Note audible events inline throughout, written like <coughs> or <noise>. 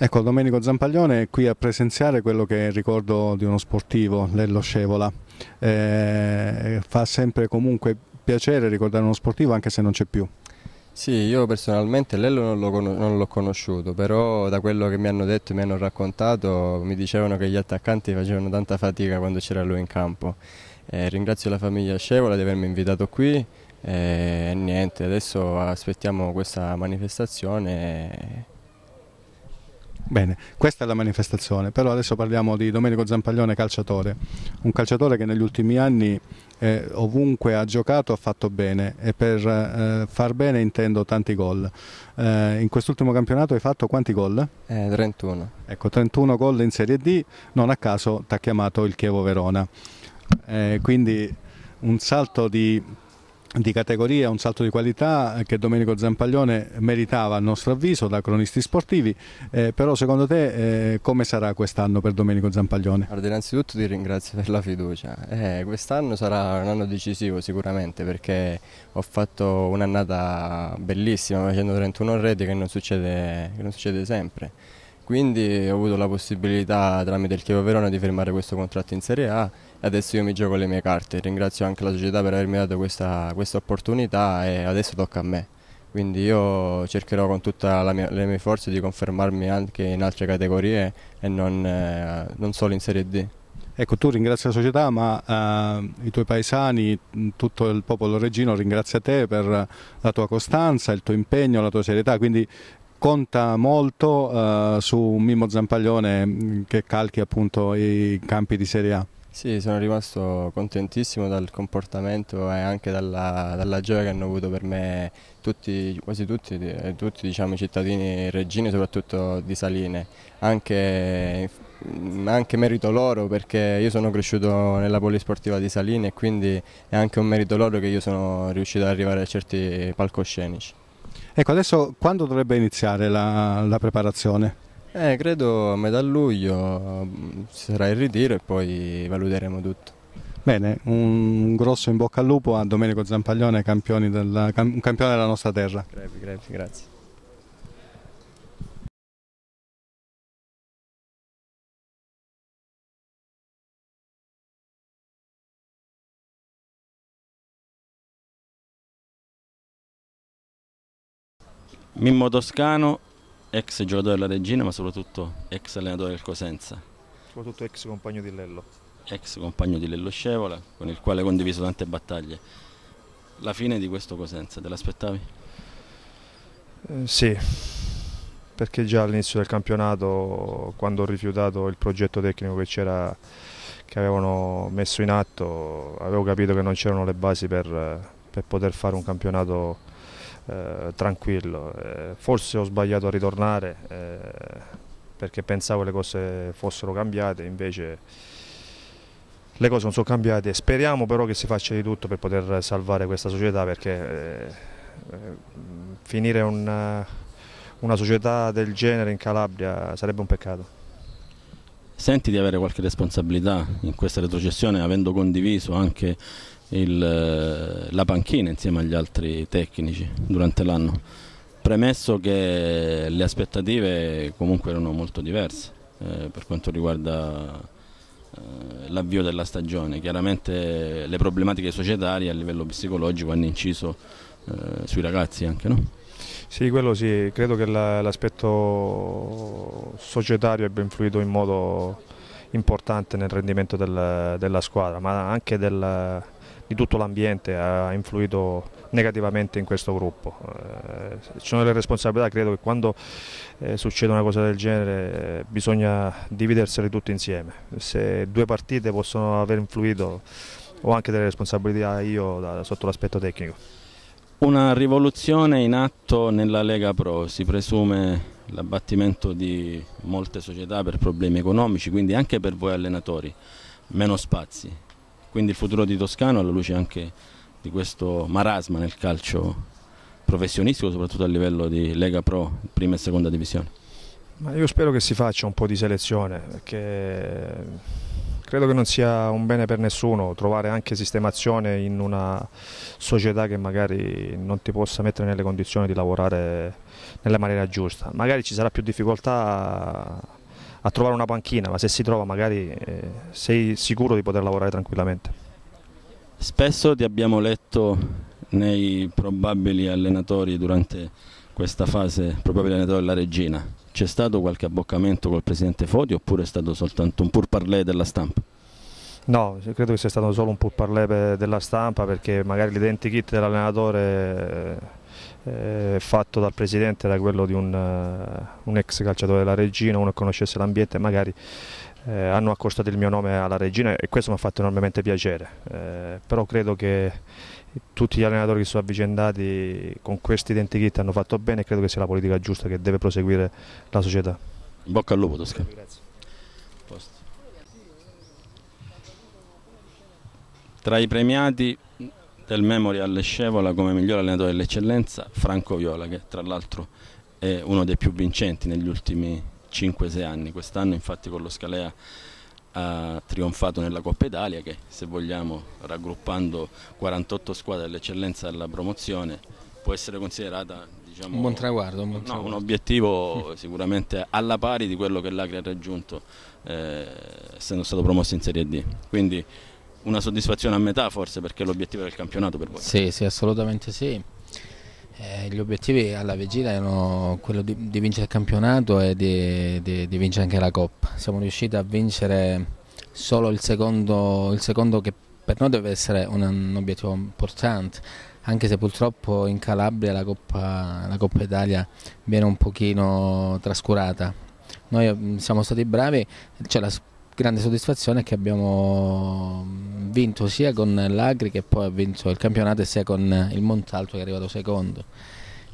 Ecco, Domenico Zampaglione è qui a presenziare quello che è il ricordo di uno sportivo, Lello Scevola. Eh, fa sempre comunque piacere ricordare uno sportivo anche se non c'è più. Sì, io personalmente Lello non l'ho conosciuto, però da quello che mi hanno detto e mi hanno raccontato mi dicevano che gli attaccanti facevano tanta fatica quando c'era lui in campo. Eh, ringrazio la famiglia Scevola di avermi invitato qui e niente, adesso aspettiamo questa manifestazione Bene, questa è la manifestazione, però adesso parliamo di Domenico Zampaglione calciatore, un calciatore che negli ultimi anni eh, ovunque ha giocato ha fatto bene e per eh, far bene intendo tanti gol. Eh, in quest'ultimo campionato hai fatto quanti gol? 31. Eh, ecco, 31 gol in Serie D, non a caso ti ha chiamato il Chievo Verona. Eh, quindi un salto di di categoria, un salto di qualità che Domenico Zampaglione meritava a nostro avviso da cronisti sportivi, eh, però secondo te eh, come sarà quest'anno per Domenico Zampaglione? Allora, innanzitutto ti ringrazio per la fiducia, eh, quest'anno sarà un anno decisivo sicuramente perché ho fatto un'annata bellissima facendo 31 reti che non succede, che non succede sempre. Quindi ho avuto la possibilità tramite il Chievo Verona di firmare questo contratto in Serie A adesso io mi gioco le mie carte. Ringrazio anche la società per avermi dato questa, questa opportunità e adesso tocca a me. Quindi io cercherò con tutte le mie forze di confermarmi anche in altre categorie e non, eh, non solo in Serie D. Ecco, tu ringrazi la società, ma eh, i tuoi paesani, tutto il popolo reggino ringrazia te per la tua costanza, il tuo impegno, la tua serietà, quindi conta molto uh, su Mimmo Zampaglione mm, che calchi appunto i campi di Serie A. Sì, sono rimasto contentissimo dal comportamento e anche dalla, dalla gioia che hanno avuto per me tutti, quasi tutti, tutti diciamo, i cittadini reggini, soprattutto di Saline. Anche, anche, merito loro perché io sono cresciuto nella polisportiva di Saline e quindi è anche un merito loro che io sono riuscito ad arrivare a certi palcoscenici. Ecco, adesso quando dovrebbe iniziare la, la preparazione? Eh, credo a metà luglio mm, sarà il ritiro e poi valuteremo tutto. Bene, un grosso in bocca al lupo a Domenico Zampaglione, della, un campione della nostra terra. Grazie, grazie, grazie. Mimmo Toscano, ex giocatore della Regina ma soprattutto ex allenatore del Cosenza. Soprattutto ex compagno di Lello. Ex compagno di Lello Scevola, con il quale ha condiviso tante battaglie. La fine di questo Cosenza, te l'aspettavi? Eh, sì, perché già all'inizio del campionato, quando ho rifiutato il progetto tecnico che, che avevano messo in atto, avevo capito che non c'erano le basi per, per poter fare un campionato eh, tranquillo. Eh, forse ho sbagliato a ritornare eh, perché pensavo le cose fossero cambiate, invece le cose non sono cambiate. Speriamo però che si faccia di tutto per poter salvare questa società perché eh, finire una, una società del genere in Calabria sarebbe un peccato. Senti di avere qualche responsabilità in questa retrocessione avendo condiviso anche il, eh, la panchina insieme agli altri tecnici durante l'anno, premesso che le aspettative comunque erano molto diverse eh, per quanto riguarda eh, l'avvio della stagione, chiaramente le problematiche societarie a livello psicologico hanno inciso eh, sui ragazzi anche, no? Sì, quello sì, credo che l'aspetto societario abbia influito in modo importante nel rendimento del, della squadra, ma anche del, di tutto l'ambiente ha influito negativamente in questo gruppo. Eh, ci sono delle responsabilità, credo che quando eh, succede una cosa del genere eh, bisogna dividersele tutte insieme. Se due partite possono aver influito ho anche delle responsabilità io da, sotto l'aspetto tecnico. Una rivoluzione in atto nella Lega Pro, si presume l'abbattimento di molte società per problemi economici, quindi anche per voi allenatori, meno spazi, quindi il futuro di Toscano alla luce anche di questo marasma nel calcio professionistico, soprattutto a livello di Lega Pro, prima e seconda divisione. Ma io spero che si faccia un po' di selezione, perché credo che non sia un bene per nessuno trovare anche sistemazione in una società che magari non ti possa mettere nelle condizioni di lavorare nella maniera giusta. Magari ci sarà più difficoltà a trovare una panchina, ma se si trova magari eh, sei sicuro di poter lavorare tranquillamente. Spesso ti abbiamo letto nei probabili allenatori durante questa fase, probabili allenatori della Regina. C'è stato qualche abboccamento col presidente Foti oppure è stato soltanto un pur parlé della stampa? No, credo che sia stato solo un pur parlé della stampa perché magari l'identikit dell'allenatore eh, fatto dal presidente era quello di un, uh, un, ex calciatore della Regina, uno che conoscesse l'ambiente, magari eh, hanno accostato il mio nome alla Regina e questo mi ha fatto enormemente piacere, eh, però credo che tutti gli allenatori che sono avvicendati con questi identikit hanno fatto bene e credo che sia la politica giusta che deve proseguire la società. Bocca al lupo Tosca. Tra i premiati del Memorial Scevola come miglior allenatore dell'eccellenza Franco Viola che tra l'altro è uno dei più vincenti negli ultimi 5-6 anni. Quest'anno infatti con lo Scalea ha trionfato nella Coppa Italia che se vogliamo raggruppando 48 squadre dell'eccellenza della promozione può essere considerata diciamo, un buon traguardo, un, buon traguardo. No, un obiettivo <laughs> sicuramente alla pari di quello che l'Agri ha raggiunto eh, essendo stato promosso in Serie D. Quindi una soddisfazione a metà forse perché l'obiettivo del campionato per voi. Sì, sì, assolutamente sì. Eh, gli obiettivi alla Vigila erano quello di, di vincere il campionato e di, di, di, vincere anche la Coppa. Siamo riusciti a vincere solo il secondo, il secondo che per noi deve essere un, un, obiettivo importante, anche se purtroppo in Calabria la Coppa, la Coppa Italia viene un pochino trascurata. Noi mm, siamo stati bravi, c'è la grande soddisfazione è che abbiamo vinto sia con l'Agri che poi ha vinto il campionato sia con il Montalto che è arrivato secondo.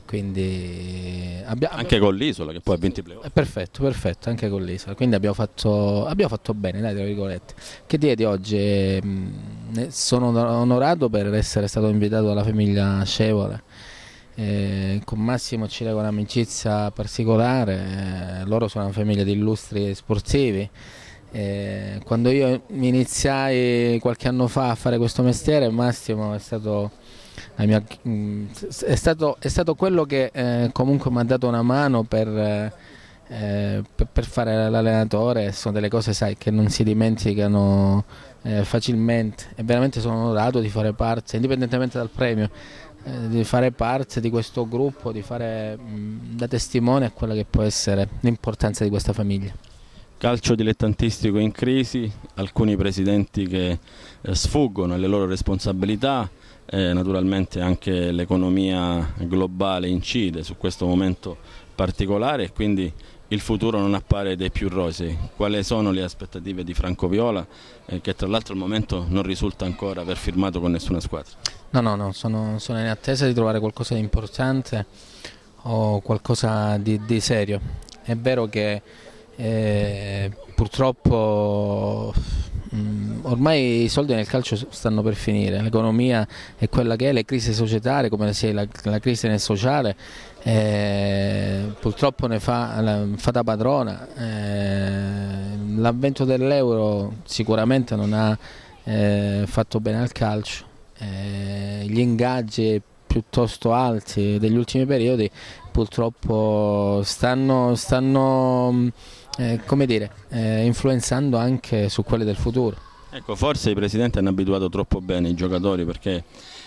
Quindi abbiamo, anche con l'isola che poi ha vinto i playoff. Perfetto, perfetto, anche con l'isola. Quindi abbiamo fatto, abbiamo fatto bene, dai, tra virgolette. Che dire di oggi? Sono onorato per essere stato invitato dalla famiglia Scevola. Eh, con Massimo ci lega un'amicizia particolare, eh, loro sono una famiglia di illustri sportivi. Eh, quando io iniziai qualche anno fa a fare questo mestiere, Massimo è stato, mia, mm, è stato, è stato quello che eh, comunque mi ha dato una mano per, eh, per, fare l'allenatore, sono delle cose sai, che non si dimenticano eh, facilmente. E veramente sono onorato di fare parte, indipendentemente dal premio, eh, di fare parte di questo gruppo, di fare mm, da testimone a quella che può essere l'importanza di questa famiglia calcio dilettantistico in crisi, alcuni presidenti che eh, sfuggono alle loro responsabilità, eh, naturalmente anche l'economia globale incide su questo momento particolare e quindi il futuro non appare dei più rosei. Quali sono le aspettative di Franco Viola eh, che tra l'altro al momento non risulta ancora aver firmato con nessuna squadra? No, no, no, sono, sono in attesa di trovare qualcosa di importante o qualcosa di, di serio. È vero che eh, purtroppo mh, mm, ormai i soldi nel calcio stanno per finire, l'economia è quella che è, le crisi societarie come la, la crisi nel sociale eh, purtroppo ne fa, fa da padrona, eh, l'avvento dell'euro sicuramente non ha eh, fatto bene al calcio, eh, gli ingaggi piuttosto alti degli ultimi periodi purtroppo stanno, stanno eh, come dire, eh, influenzando anche su quelle del futuro. Ecco, forse i presidenti hanno abituato troppo bene i giocatori perché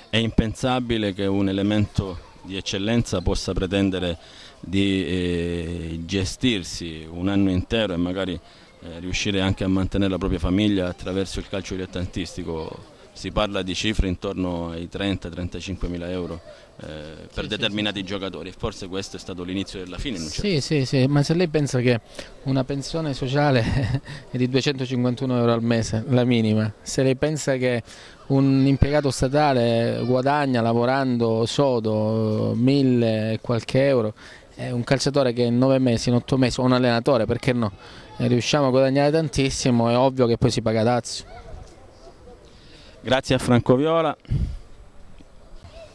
è impensabile che un elemento di eccellenza possa pretendere di eh, gestirsi un anno intero e magari eh, riuscire anche a mantenere la propria famiglia attraverso il calcio dilettantistico si parla di cifre intorno ai 30-35 mila euro eh, per sì, determinati sì, giocatori. Forse questo è stato l'inizio della fine. Certo sì, sì, sì, ma se lei pensa che una pensione sociale <laughs> è di 251 euro al mese, la minima, se lei pensa che un impiegato statale guadagna lavorando sodo 1000 e qualche euro, è un calciatore che in 9 mesi, in 8 mesi, o un allenatore, perché no? riusciamo a guadagnare tantissimo, è ovvio che poi si paga dazio. Grazie a Franco Viola.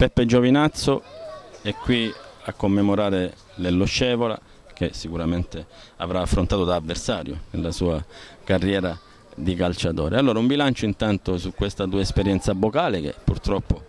Peppe Giovinazzo è qui a commemorare Lello Scevola che sicuramente avrà affrontato da avversario nella sua carriera di calciatore. Allora un bilancio intanto su questa tua esperienza vocale che purtroppo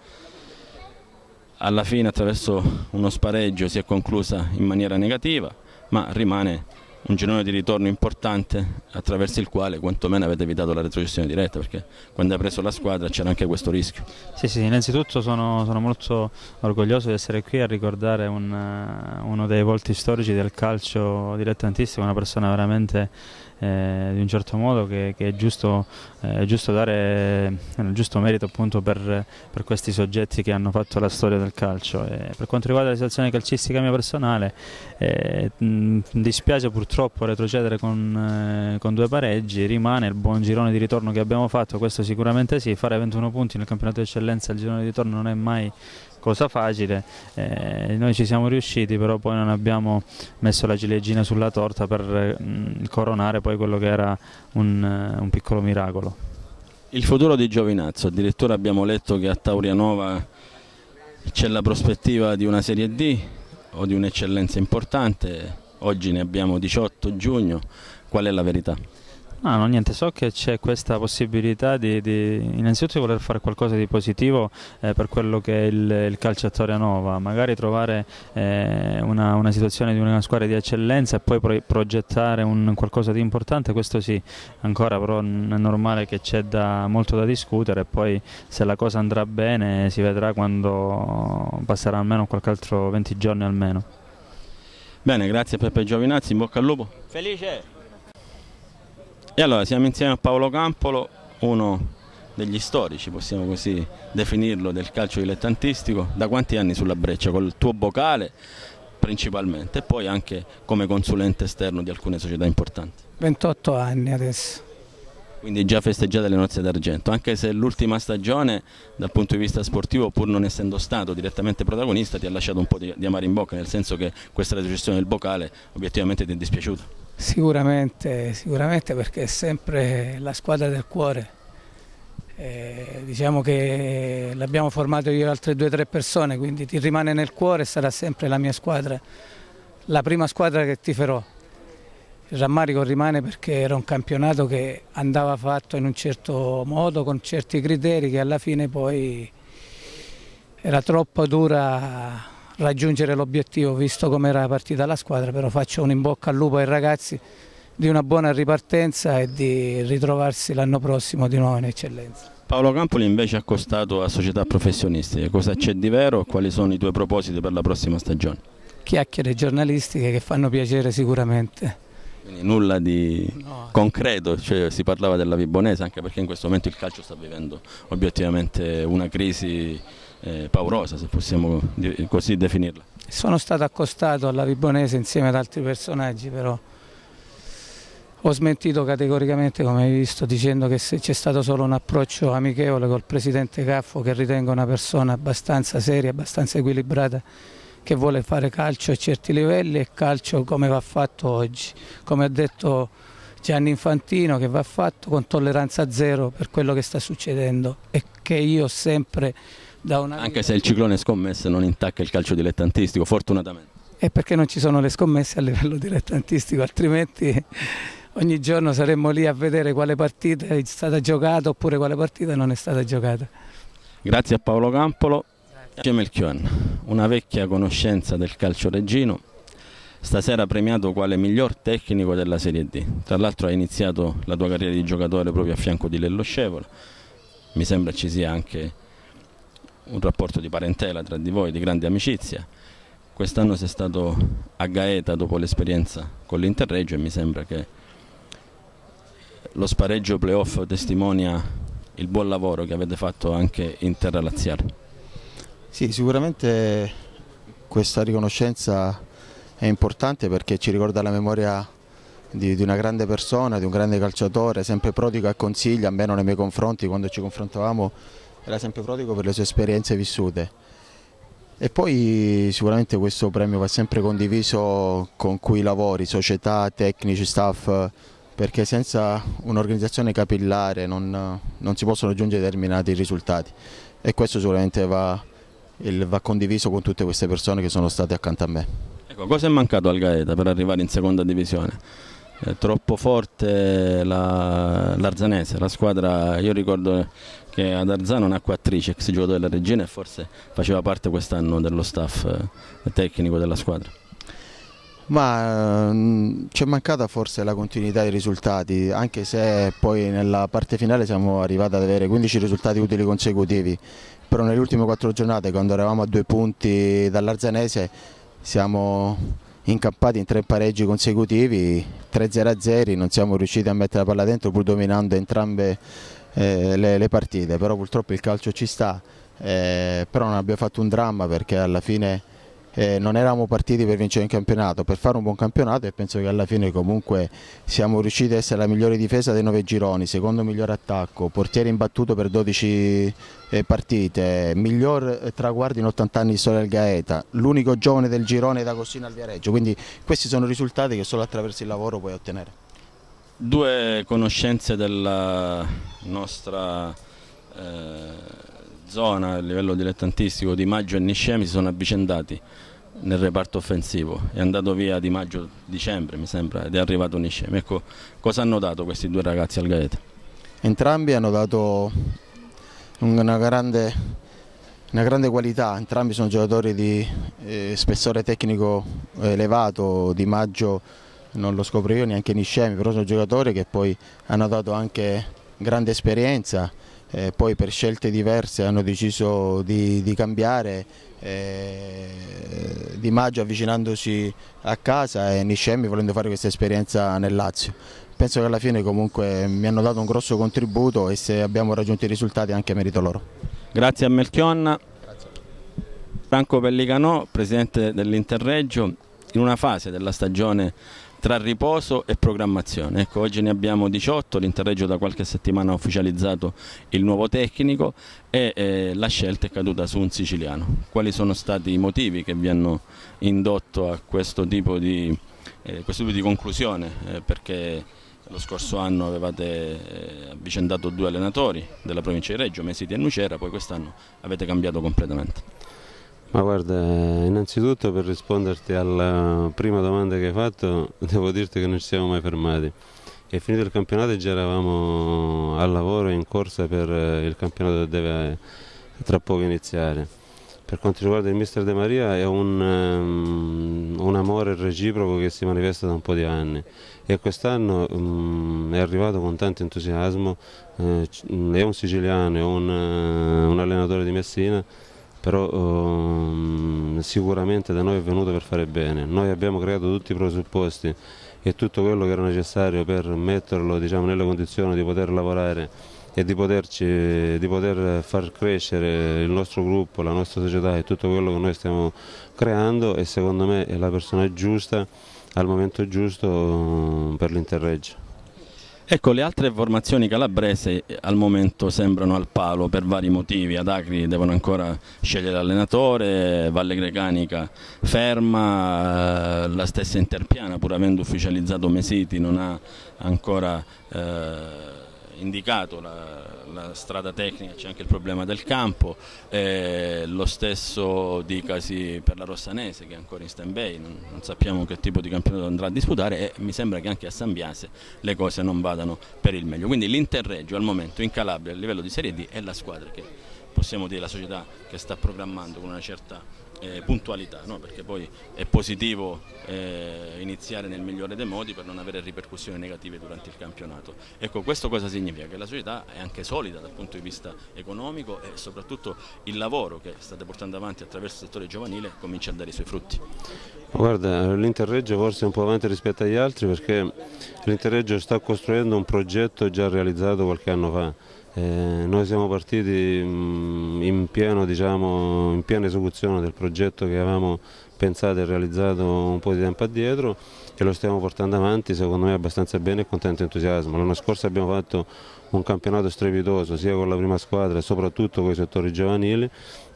alla fine attraverso uno spareggio si è conclusa in maniera negativa, ma rimane un girone di ritorno importante attraverso il quale quantomeno avete evitato la retrocessione diretta perché quando hai preso la squadra c'era anche questo rischio. Sì, sì, innanzitutto sono, sono molto orgoglioso di essere qui a ricordare un, uno dei volti storici del calcio dilettantistico, una persona veramente eh, di un certo modo che, che è, giusto, eh, è, giusto, dare eh, il giusto merito appunto per, per, questi soggetti che hanno fatto la storia del calcio. E per quanto riguarda la situazione calcistica mia personale, eh, mh, dispiace purtroppo retrocedere con, eh, con, due pareggi, rimane il buon girone di ritorno che abbiamo fatto, questo sicuramente sì, fare 21 punti nel campionato di eccellenza al girone di ritorno non è mai cosa facile, eh, noi ci siamo riusciti però poi non abbiamo messo la ciliegina sulla torta per mh, mm, coronare poi quello che era un, un piccolo miracolo. Il futuro di Giovinazzo, addirittura abbiamo letto che a Taurianova c'è la prospettiva di una Serie D o di un'eccellenza importante, oggi ne abbiamo 18 giugno, qual è la verità? No, no, niente, so che c'è questa possibilità di, di, innanzitutto di voler fare qualcosa di positivo eh, per quello che è il, il calcio Nova, magari trovare eh, una, una, situazione di una squadra di eccellenza e poi pro, progettare un, qualcosa di importante, questo sì, ancora però è normale che c'è da, molto da discutere e poi se la cosa andrà bene si vedrà quando passerà almeno qualche altro 20 giorni almeno. Bene, grazie Peppe Giovinazzi, in bocca al lupo. Felice! E allora siamo insieme a Paolo Campolo, uno degli storici, possiamo così definirlo, del calcio dilettantistico. Da quanti anni sulla breccia? Col tuo vocale principalmente e poi anche come consulente esterno di alcune società importanti. 28 anni adesso. Quindi già festeggiate le nozze d'argento, anche se l'ultima stagione dal punto di vista sportivo, pur non essendo stato direttamente protagonista, ti ha lasciato un po' di, di amare in bocca, nel senso che questa retrocessione del vocale obiettivamente ti è dispiaciuta. Sicuramente, sicuramente perché è sempre la squadra del cuore. Eh, diciamo che l'abbiamo formato io e altre due o tre persone, quindi ti rimane nel cuore e sarà sempre la mia squadra, la prima squadra che tiferò. Il rammarico rimane perché era un campionato che andava fatto in un certo modo, con certi criteri che alla fine poi era troppo dura raggiungere l'obiettivo visto come era partita la squadra, però faccio un in bocca al lupo ai ragazzi di una buona ripartenza e di ritrovarsi l'anno prossimo di nuovo in eccellenza. Paolo Campoli invece è accostato a società professionistiche, cosa c'è di vero? Quali sono i tuoi propositi per la prossima stagione? Chiacchiere giornalistiche che fanno piacere sicuramente. Quindi nulla di no. concreto, cioè si parlava della Vibonese anche perché in questo momento il calcio sta vivendo obiettivamente una crisi eh, paurosa, se possiamo così definirla. Sono stato accostato alla Vibonese insieme ad altri personaggi, però ho smentito categoricamente, come hai visto, dicendo che c'è stato solo un approccio amichevole col presidente Caffo, che ritengo una persona abbastanza seria, abbastanza equilibrata, che vuole fare calcio a certi livelli e calcio come va fatto oggi. Come ha detto Gianni Infantino, che va fatto con tolleranza zero per quello che sta succedendo e che io sempre anche se il ciclone scommesse non intacca il calcio dilettantistico, fortunatamente. È perché non ci sono le scommesse a livello dilettantistico, altrimenti ogni giorno saremmo lì a vedere quale partita è stata giocata oppure quale partita non è stata giocata. Grazie a Paolo Campolo. Grazie. Melchion, una vecchia conoscenza del calcio reggino, stasera premiato quale miglior tecnico della Serie D. Tra l'altro hai iniziato la tua carriera di giocatore proprio a fianco di Lello Scevola, mi sembra ci sia anche un rapporto di parentela tra di voi, di grande amicizia. Quest'anno sei stato a Gaeta dopo l'esperienza con l'Interreggio e mi sembra che lo spareggio playoff testimonia il buon lavoro che avete fatto anche in terra laziale. Sì, sicuramente questa riconoscenza è importante perché ci ricorda la memoria di, di, una grande persona, di un grande calciatore, sempre prodigo e consiglia, almeno nei miei confronti quando ci confrontavamo era sempre prodigo per le sue esperienze vissute. E poi sicuramente questo premio va sempre condiviso con cui lavori, società, tecnici, staff, perché senza un'organizzazione capillare non, non, si possono raggiungere determinati risultati e questo sicuramente va, il, va, condiviso con tutte queste persone che sono state accanto a me. Ecco, cosa è mancato al Gaeta per arrivare in seconda divisione? eh, troppo forte la, l'Arzanese, la squadra, io ricordo che ad Arzano nacque attrice, ex giocatore della Regina e forse faceva parte quest'anno dello staff eh, tecnico della squadra. Ma mm, ci è mancata forse la continuità dei risultati, anche se poi nella parte finale siamo arrivati ad avere 15 risultati utili consecutivi, però nelle ultime quattro giornate quando eravamo a due punti dall'Arzanese siamo incappati in tre pareggi consecutivi, 3-0-0, non siamo riusciti a mettere la palla dentro pur dominando entrambe eh, le, le, partite, però purtroppo il calcio ci sta, eh, però non abbiamo fatto un dramma perché alla fine eh, non eravamo partiti per vincere il campionato, per fare un buon campionato e penso che alla fine comunque siamo riusciti ad essere la migliore difesa dei nove gironi, secondo miglior attacco, portiere imbattuto per 12 eh, partite, miglior traguardo in 80 anni di storia del Gaeta, l'unico giovane del girone da Cossino al Viareggio, quindi questi sono risultati che solo attraverso il lavoro puoi ottenere. Due conoscenze della nostra eh, zona a livello dilettantistico di Maggio e Niscemi si sono avvicendati nel reparto offensivo, è andato via di maggio dicembre mi sembra ed è arrivato Niscemi. Ecco, cosa hanno dato questi due ragazzi al Gaeta? Entrambi hanno dato una grande, una grande qualità, entrambi sono giocatori di eh, spessore tecnico elevato, di maggio non lo scopro io neanche Niscemi, però sono giocatori che poi hanno dato anche grande esperienza eh, poi per scelte diverse hanno deciso di, di cambiare, eh, Di Maggio avvicinandosi a casa e Niscemi volendo fare questa esperienza nel Lazio. Penso che alla fine comunque mi hanno dato un grosso contributo e se abbiamo raggiunto i risultati anche merito loro. Grazie a Melchionna. Franco Pellicanò, presidente dell'Interreggio, in una fase della stagione tra riposo e programmazione. Ecco, oggi ne abbiamo 18, l'Interreggio da qualche settimana ha ufficializzato il nuovo tecnico e eh, la scelta è caduta su un siciliano. Quali sono stati i motivi che vi hanno indotto a questo tipo di, eh, questo tipo di conclusione? Eh, perché lo scorso anno avevate eh, avvicendato due allenatori della provincia di Reggio, Mesiti e Nucera, poi quest'anno avete cambiato completamente. Ma guarda, innanzitutto per risponderti alla prima domanda che hai fatto, <laughs> devo dirti che non ci siamo mai fermati. È finito il campionato e già eravamo al lavoro in corsa per eh, il campionato che deve eh, tra poco iniziare. Per quanto riguarda il mister De Maria è un, um, un amore reciproco che si manifesta da un po' di anni e quest'anno um, è arrivato con tanto entusiasmo, uh, è un siciliano, è un, uh, un allenatore di Messina però um, sicuramente da noi è venuto per fare bene. Noi abbiamo creato tutti i presupposti e tutto quello che era necessario per metterlo diciamo, nelle condizioni di poter lavorare e di, poterci, di poter far crescere il nostro gruppo, la nostra società e tutto quello che noi stiamo creando e secondo me è la persona giusta al momento giusto um, per l'Interreggio. Ecco, le altre formazioni calabrese eh, al momento sembrano al palo per vari motivi. Ad Acri devono ancora scegliere l'allenatore, Valle Grecanica ferma, eh, la stessa Interpiana pur avendo ufficializzato Mesiti non ha ancora eh, indicato la, la strada tecnica, c'è anche il problema del campo, eh, lo stesso dicasi per la Rossanese che è ancora in stand-by, non, non, sappiamo che tipo di campionato andrà a disputare e mi sembra che anche a San Biase le cose non vadano per il meglio. Quindi l'Interreggio al momento in Calabria a livello di Serie D è la squadra che possiamo dire la società che sta programmando con una certa eh, puntualità, no? perché poi è positivo eh, iniziare nel migliore dei modi per non avere ripercussioni negative durante il campionato. Ecco, questo cosa significa? Che la società è anche solida dal punto di vista economico e soprattutto il lavoro che state portando avanti attraverso il settore giovanile comincia a dare i suoi frutti. Guarda, l'Interreggio forse è un po' avanti rispetto agli altri perché l'Interreggio sta costruendo un progetto già realizzato qualche anno fa eh, noi siamo partiti mm, in, pieno, diciamo, in, piena esecuzione del progetto che avevamo pensato e realizzato un po' di tempo addietro e lo stiamo portando avanti secondo me abbastanza bene e con tanto entusiasmo. L'anno scorso abbiamo fatto un campionato strepitoso sia con la prima squadra e soprattutto con i settori giovanili,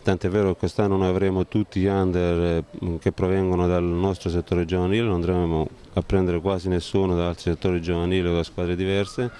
tant'è vero che quest'anno noi avremo tutti gli under eh, che provengono dal nostro settore giovanile, non andremo a prendere quasi nessuno da altri settori giovanili o da squadre diverse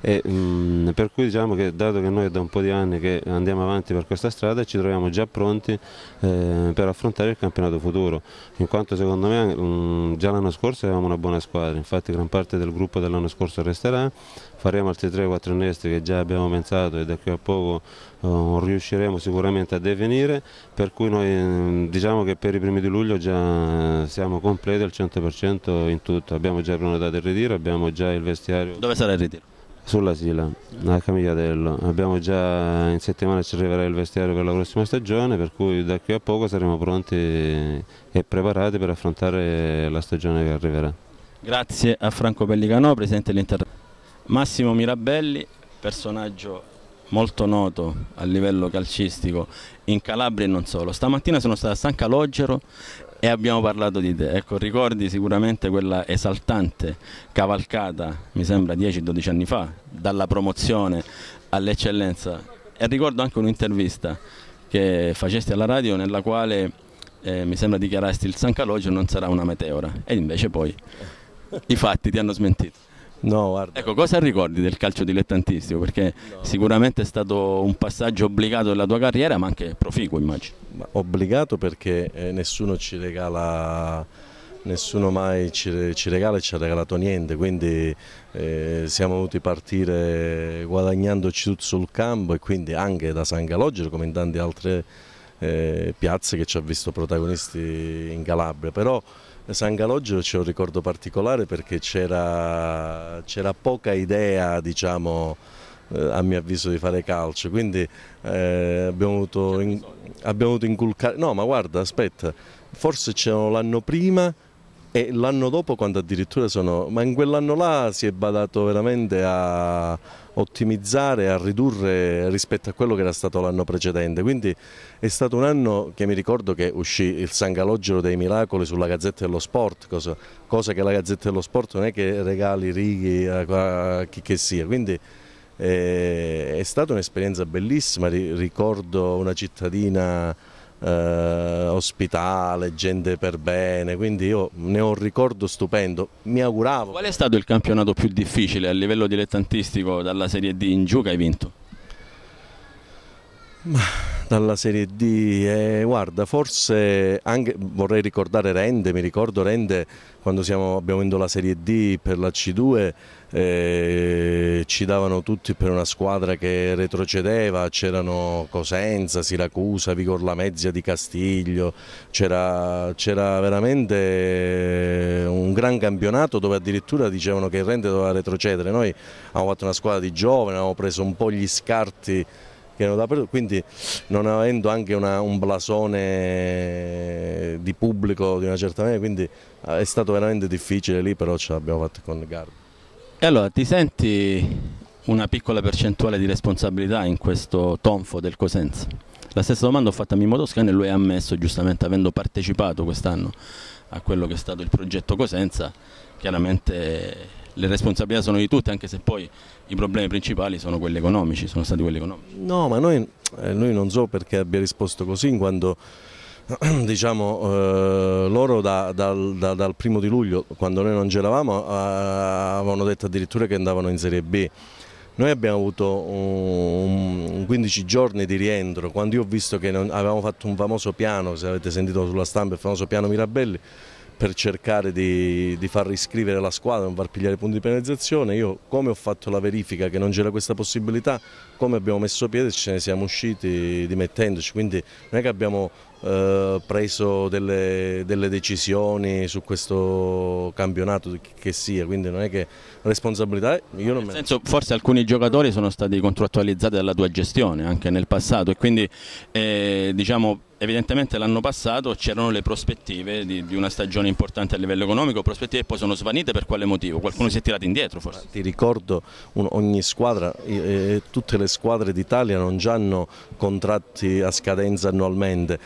E, mh, mm, per cui diciamo che dato che noi da un po' di anni che andiamo avanti per questa strada ci troviamo già pronti eh, per affrontare il campionato futuro, in quanto secondo me mh, mm, già l'anno scorso avevamo una buona squadra, infatti gran parte del gruppo dell'anno scorso resterà, faremo altri 3-4 innesti che già abbiamo pensato e da qui a poco uh, riusciremo sicuramente a definire, per cui noi mm, diciamo che per i primi di luglio già siamo completi al 100% in tutto, abbiamo già prenotato il ritiro, abbiamo già il vestiario. Dove sarà il ritiro? Sulla Sila, a Camigliatello. Abbiamo già in settimana ci arriverà il vestiario per la prossima stagione, per cui da qui a poco saremo pronti e preparati per affrontare la stagione che arriverà. Grazie a Franco Pellicano, Presidente dell'Inter. Massimo Mirabelli, personaggio molto noto a livello calcistico in Calabria e non solo. Stamattina sono stato a San Calogero e abbiamo parlato di te. Ecco, ricordi sicuramente quella esaltante cavalcata, mi sembra 10-12 anni fa, dalla promozione all'eccellenza. E ricordo anche un'intervista che facesti alla radio nella quale eh, mi sembra dichiarasti il San Calogero non sarà una meteora e invece poi i fatti ti hanno smentito. No, guarda. Ecco, cosa ricordi del calcio dilettantistico? Perché no. sicuramente è stato un passaggio obbligato della tua carriera, ma anche proficuo, immagino. Ma obbligato perché eh, nessuno ci regala, nessuno mai ci, ci, regala e ci ha regalato niente, quindi eh, siamo dovuti partire guadagnandoci tutto sul campo e quindi anche da San Calogero come in tante altre eh, piazze che ci ha visto protagonisti in Calabria. Però, San Calogero c'è un ricordo particolare perché c'era poca idea, diciamo, eh, a mio avviso, di fare calcio, quindi eh, abbiamo, avuto in, abbiamo avuto inculcare... No, ma guarda, aspetta, forse c'erano l'anno prima e l'anno dopo quando addirittura sono... ma in quell'anno là si è badato veramente a ottimizzare, a ridurre rispetto a quello che era stato l'anno precedente, quindi è stato un anno che mi ricordo che uscì il San Calogero dei Miracoli sulla Gazzetta dello Sport, cosa, cosa che la Gazzetta dello Sport non è che regali righi a, chi che sia, quindi eh, è stata un'esperienza bellissima, ricordo una cittadina eh, ospitale, gente per bene, quindi io ne ho un ricordo stupendo, mi auguravo. Qual è stato il campionato più difficile a livello dilettantistico dalla Serie D in giù che hai vinto? Ma dalla Serie D, eh, guarda, forse anche vorrei ricordare Rende, mi ricordo Rende quando siamo, abbiamo vinto la Serie D per la C2 eh, ci davano tutti per una squadra che retrocedeva, c'erano Cosenza, Siracusa, Vigor Lamezia di Castiglio, c'era veramente un gran campionato dove addirittura dicevano che il Rende doveva retrocedere, noi abbiamo fatto una squadra di giovani, abbiamo preso un po' gli scarti quindi non avendo anche una, un blasone di pubblico di una certa maniera, quindi eh, è stato veramente difficile lì, però ce l'abbiamo fatta con garbo. E allora ti senti una piccola percentuale di responsabilità in questo tonfo del Cosenza? La stessa domanda ho fatto a Mimo Toscano e lui ha ammesso giustamente avendo partecipato quest'anno a quello che è stato il progetto Cosenza, chiaramente le responsabilità sono di tutti anche se poi i problemi principali sono quelli economici, sono stati quelli economici. No, ma noi, eh, noi non so perché abbia risposto così in quanto <clears throat> diciamo, eh, loro da, dal, da, dal, primo di luglio, quando noi non c'eravamo, eh, avevano detto addirittura che andavano in Serie B. Noi abbiamo avuto un, un 15 giorni di rientro, quando io ho visto che non, avevamo fatto un famoso piano, se avete sentito sulla stampa il famoso piano Mirabelli, per cercare di, di, far riscrivere la squadra, non far pigliare punti di penalizzazione. Io come ho fatto la verifica che non c'era questa possibilità, come abbiamo messo piede ce ne siamo usciti dimettendoci, quindi non è che abbiamo eh, preso delle, delle, decisioni su questo campionato che sia, quindi non è che responsabilità io non nel senso, forse alcuni giocatori sono stati contrattualizzati dalla tua gestione anche nel passato e quindi eh, diciamo evidentemente l'anno passato c'erano le prospettive di, di, una stagione importante a livello economico, prospettive che poi sono svanite per quale motivo? Qualcuno si è tirato indietro forse? Ti ricordo ogni squadra, eh, tutte le squadre d'Italia non già hanno contratti a scadenza annualmente,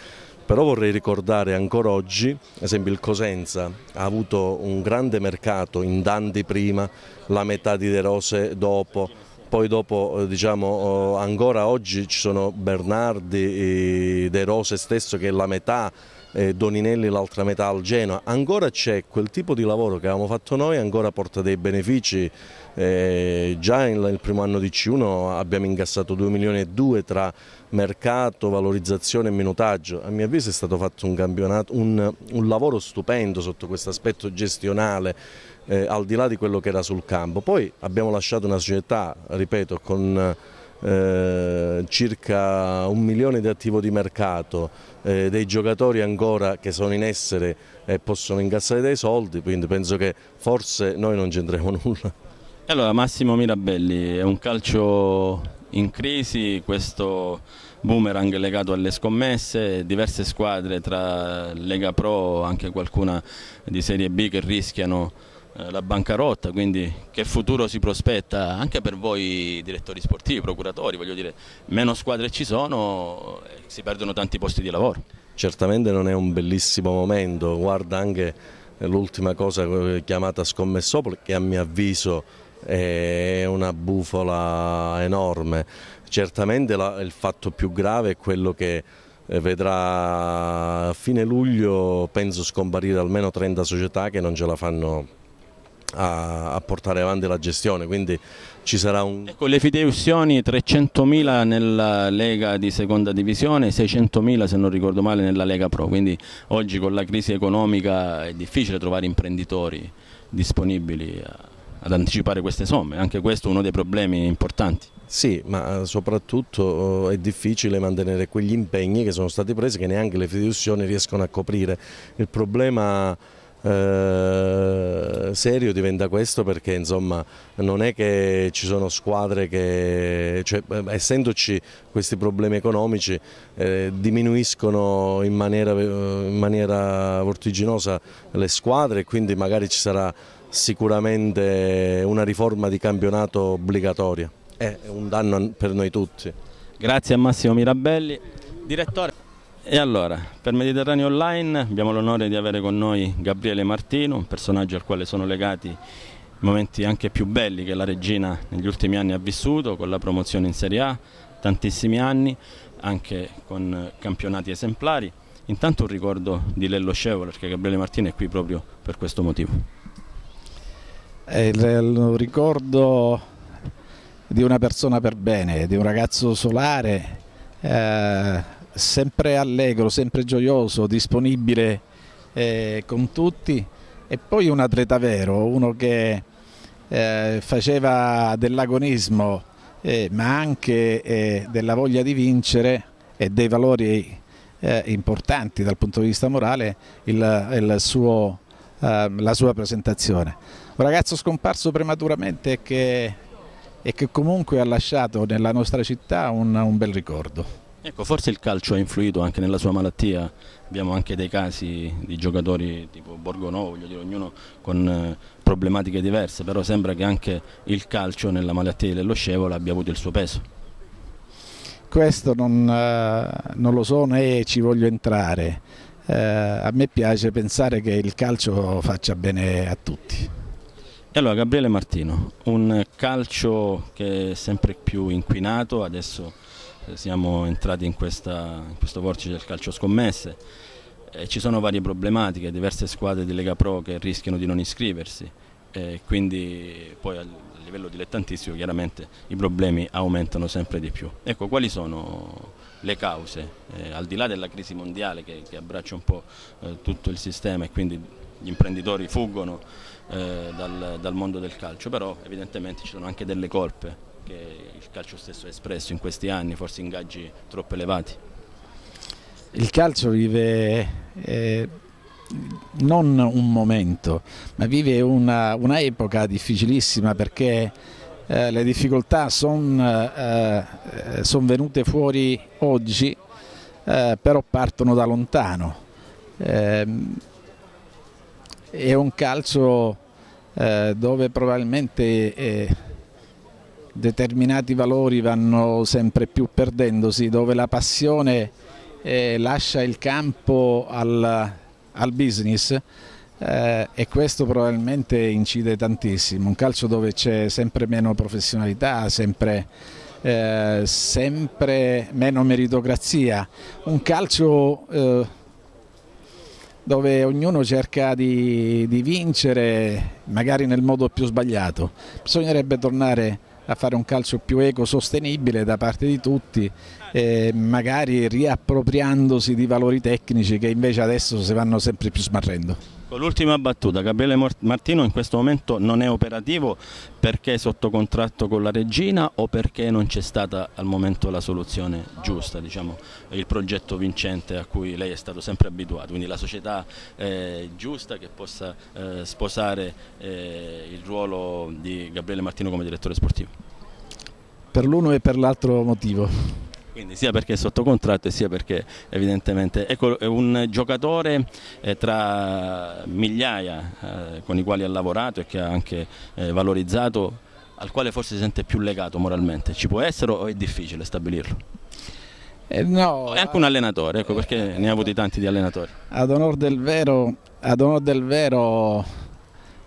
però vorrei ricordare ancora oggi, ad esempio il Cosenza ha avuto un grande mercato in Dandi prima, la metà di De Rose dopo, poi dopo eh, diciamo, eh, ancora oggi ci sono Bernardi, De Rose stesso che è la metà eh, Doninelli l'altra metà al Genoa, ancora c'è quel tipo di lavoro che avevamo fatto noi, ancora porta dei benefici, eh, già nel primo anno di C1 abbiamo incassato 2 milioni e 2 tra mercato, valorizzazione e minutaggio, a mio avviso è stato fatto un, un, un lavoro stupendo sotto questo aspetto gestionale, eh, al di là di quello che era sul campo. Poi abbiamo lasciato una società, ripeto, con eh, circa un milione di attivo di mercato, eh, dei giocatori ancora che sono in essere e possono incassare dei soldi, quindi penso che forse noi non c'entriamo nulla. Allora Massimo Mirabelli, è un calcio in crisi, questo boomerang legato alle scommesse, diverse squadre tra Lega Pro, anche qualcuna di Serie B che rischiano eh, la bancarotta, quindi che futuro si prospetta anche per voi direttori sportivi, procuratori, voglio dire, meno squadre ci sono, si perdono tanti posti di lavoro. Certamente non è un bellissimo momento, guarda anche l'ultima cosa chiamata Scommessopoli che a mio avviso è una bufola enorme. Certamente la, il fatto più grave è quello che eh, vedrà a fine luglio penso scomparire almeno 30 società che non ce la fanno a, a, portare avanti la gestione, quindi ci sarà un... Ecco, le fideiussioni 300.000 nella Lega di seconda divisione, 600.000 se non ricordo male nella Lega Pro, quindi oggi con la crisi economica è difficile trovare imprenditori disponibili a, ad anticipare queste somme, anche questo è uno dei problemi importanti. Sì, ma soprattutto oh, è difficile mantenere quegli impegni che sono stati presi che neanche le fideiussioni riescono a coprire. Il problema eh, serio diventa questo perché insomma non è che ci sono squadre che, cioè, eh, essendoci questi problemi economici eh, diminuiscono in maniera, eh, in maniera vertiginosa le squadre e quindi magari ci sarà sicuramente una riforma di campionato obbligatoria, è un danno per noi tutti. Grazie a Massimo Mirabelli. Direttore. E allora, per Mediterraneo Online abbiamo l'onore di avere con noi Gabriele Martino, un personaggio al quale sono legati i momenti anche più belli che la regina negli ultimi anni ha vissuto, con la promozione in Serie A, tantissimi anni, anche con campionati esemplari. Intanto un ricordo di Lello Scevolo, perché Gabriele Martino è qui proprio per questo motivo. È il ricordo di una persona per bene, di un ragazzo solare. Eh, sempre allegro, sempre gioioso, disponibile eh, con tutti e poi un atleta vero, uno che eh, faceva dell'agonismo eh, ma anche eh, della voglia di vincere e dei valori eh, importanti dal punto di vista morale il, il suo, ehm, la sua presentazione. Un ragazzo scomparso prematuramente e che, e che comunque ha lasciato nella nostra città un, un bel ricordo. Ecco, forse il calcio ha influito anche nella sua malattia, abbiamo anche dei casi di giocatori tipo Borgonovo, voglio dire, ognuno con eh, problematiche diverse, però sembra che anche il calcio nella malattia dello scevolo abbia avuto il suo peso. Questo non, eh, non lo so né ci voglio entrare, eh, a me piace pensare che il calcio faccia bene a tutti. E allora Gabriele Martino, un calcio che è sempre più inquinato, adesso siamo entrati in, questa, in questo vortice del calcio scommesse e ci sono varie problematiche, diverse squadre di Lega Pro che rischiano di non iscriversi e quindi poi a livello dilettantistico chiaramente i problemi aumentano sempre di più. Ecco, quali sono le cause, eh, al di là della crisi mondiale che, che abbraccia un po' eh, tutto il sistema e quindi gli imprenditori fuggono eh, dal, dal mondo del calcio, però evidentemente ci sono anche delle colpe che il calcio stesso ha espresso in questi anni, forse ingaggi troppo elevati? Il calcio vive eh, non un momento, ma vive una, una epoca difficilissima perché eh, le difficoltà sono eh, eh, son venute fuori oggi, eh, però partono da lontano. Ehm, è un calcio eh, dove probabilmente determinati valori vanno sempre più perdendosi, dove la passione lascia il campo al, al business eh, e questo probabilmente incide tantissimo. Un calcio dove c'è sempre meno professionalità, sempre, eh, sempre meno meritocrazia, un calcio eh, dove ognuno cerca di, di vincere magari nel modo più sbagliato. Bisognerebbe tornare a fare un calcio più eco sostenibile da parte di tutti, eh, magari riappropriandosi di valori tecnici che invece adesso si vanno sempre più smarrendo. Con l'ultima battuta, Gabriele Martino in questo momento non è operativo perché è sotto contratto con la regina o perché non c'è stata al momento la soluzione giusta, diciamo, il progetto vincente a cui lei è stato sempre abituato, quindi la società eh, giusta che possa eh, sposare eh, il ruolo di Gabriele Martino come direttore sportivo? Per l'uno e per l'altro motivo. Quindi sia perché è sotto contratto e sia perché evidentemente ecco, è un giocatore eh, tra migliaia eh, con i quali ha lavorato e che ha anche eh, valorizzato, al quale forse si sente più legato moralmente. Ci può essere o è difficile stabilirlo? Eh, no, è anche un allenatore, ecco perché ne ha avuti tanti di allenatori. Ad onore del vero, onor del vero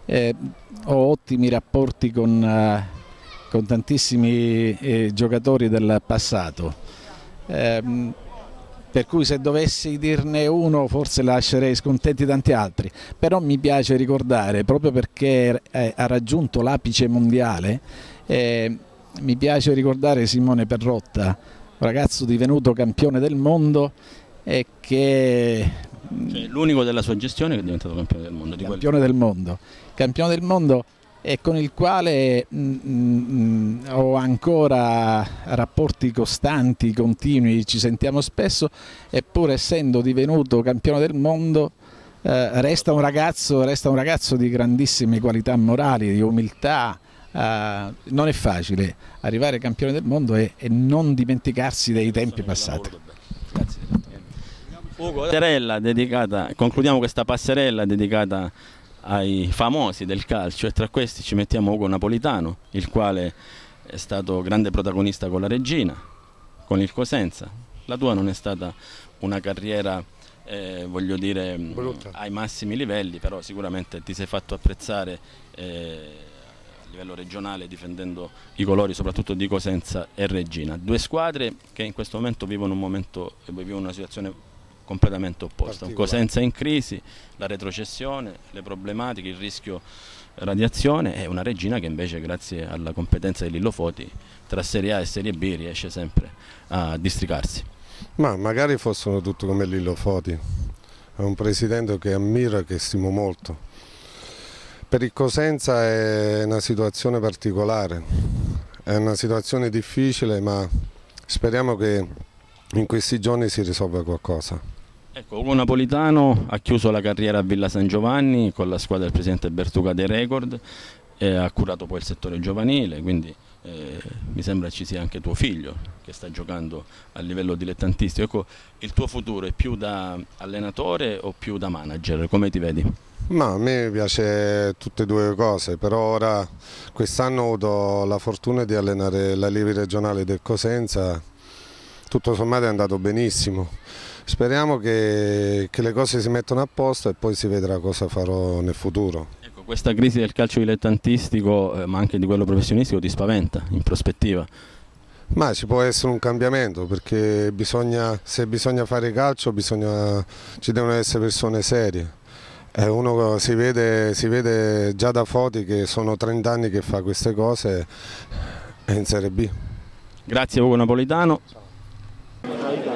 eh, ho ottimi rapporti con, eh, con tantissimi giocatori del passato Ehm, per cui se dovessi dirne uno forse lascerei scontenti tanti altri, però mi piace ricordare, proprio perché ha raggiunto l'apice mondiale, eh, mi piace ricordare Simone Perrotta, un ragazzo divenuto campione del mondo e che... Cioè, l'unico della sua gestione che è diventato campione del mondo. Campione del mondo. Campione del mondo e con il quale mh, mm, mh, mm, ho ancora rapporti costanti, continui, ci sentiamo spesso, eppure essendo divenuto campione del mondo eh, resta, un ragazzo, resta, un ragazzo, di grandissime qualità morali, di umiltà. Eh, non è facile arrivare campione del mondo e, e non dimenticarsi dei tempi passati. Grazie. Ugo, dedicata, concludiamo questa passerella dedicata ai famosi del calcio e tra questi ci mettiamo Ugo Napolitano, il quale è stato grande protagonista con la Regina, con il Cosenza. La tua non è stata una carriera, eh, voglio dire, Brutta. ai massimi livelli, però sicuramente ti sei fatto apprezzare eh, a livello regionale difendendo i colori soprattutto di Cosenza e Regina. Due squadre che in questo momento vivono un momento, vivono una situazione completamente opposta. Un Cosenza in crisi, la retrocessione, le problematiche, il rischio radiazione e una regina che invece grazie alla competenza di Lillo Foti tra Serie A e Serie B riesce sempre a districarsi. Ma magari fossero tutti come Lillo Foti, è un presidente che ammiro e che stimo molto. Per il Cosenza è una situazione particolare, è una situazione difficile ma speriamo che in questi giorni si risolva qualcosa. Ecco, Ugo Napolitano ha chiuso la carriera a Villa San Giovanni con la squadra del presidente Bertuga dei Record e ha curato poi il settore giovanile, quindi eh, mi sembra ci sia anche tuo figlio che sta giocando a livello dilettantistico. Ecco, il tuo futuro è più da allenatore o più da manager? Come ti vedi? Ma a me piace tutte e due cose, però ora quest'anno ho avuto la fortuna di allenare la Livi regionale del Cosenza, tutto sommato è andato benissimo Speriamo che, che le cose si mettano a posto e poi si vedrà cosa farò nel futuro. Ecco, questa crisi del calcio dilettantistico, eh, ma anche di quello professionistico, ti spaventa in prospettiva? Ma ci può essere un cambiamento perché bisogna, se bisogna fare calcio bisogna, ci devono essere persone serie. Eh, uno si vede, si vede, già da Foti che sono 30 anni che fa queste cose è in Serie B. Grazie Ugo Napolitano. Ancora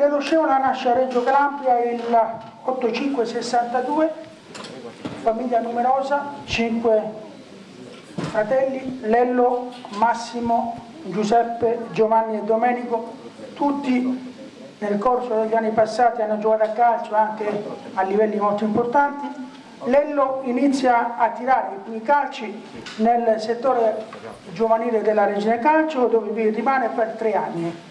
Buonasera a tutti, Lelo Sceola nasce a Reggio Calabria il 8562, famiglia numerosa, 5 fratelli, Lello, Massimo, Giuseppe, Giovanni e Domenico, tutti nel corso degli anni passati hanno giocato a calcio anche a livelli molto importanti. Lello inizia a tirare i primi calci nel settore giovanile della Regina Calcio dove rimane per tre anni.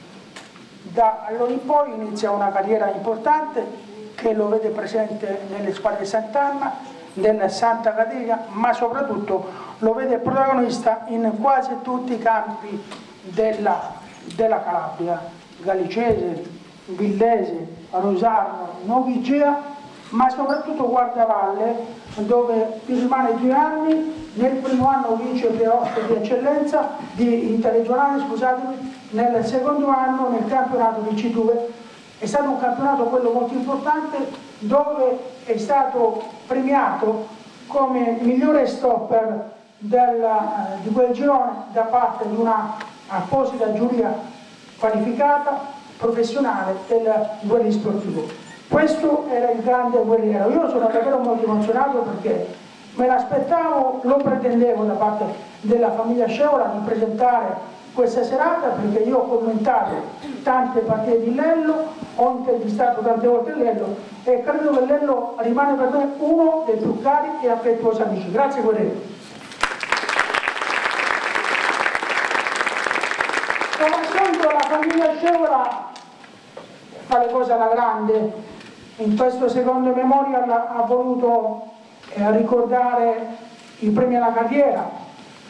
Da allora in poi inizia una carriera importante che lo vede presente nelle squadre di Sant'Anna, del Santa Cadelia, ma soprattutto lo vede protagonista in quasi tutti i campi della, della Calabria, Gallicese, Villese, Rosarno, Novigea ma soprattutto Guardavalle dove rimane due anni, nel primo anno vince il pre di eccellenza di interregionale, scusatemi, nel secondo anno nel campionato di C2 è stato un campionato quello molto importante dove è stato premiato come migliore stopper del, eh, di quel girone da parte di una apposita giuria qualificata professionale del guerriero sportivo. Questo era il grande guerriero. Io sono davvero molto emozionato perché me l'aspettavo, lo pretendevo da parte della famiglia Scevola di presentare questa serata perché io ho commentato tante partite di Lello, ho intervistato tante volte Lello e credo che Lello rimane per me uno dei più cari e affettuosi amici. Grazie Guerriero. Come solito la famiglia Scevola fa le cose alla grande, in questo secondo memorial ha voluto eh, ricordare i premi alla carriera,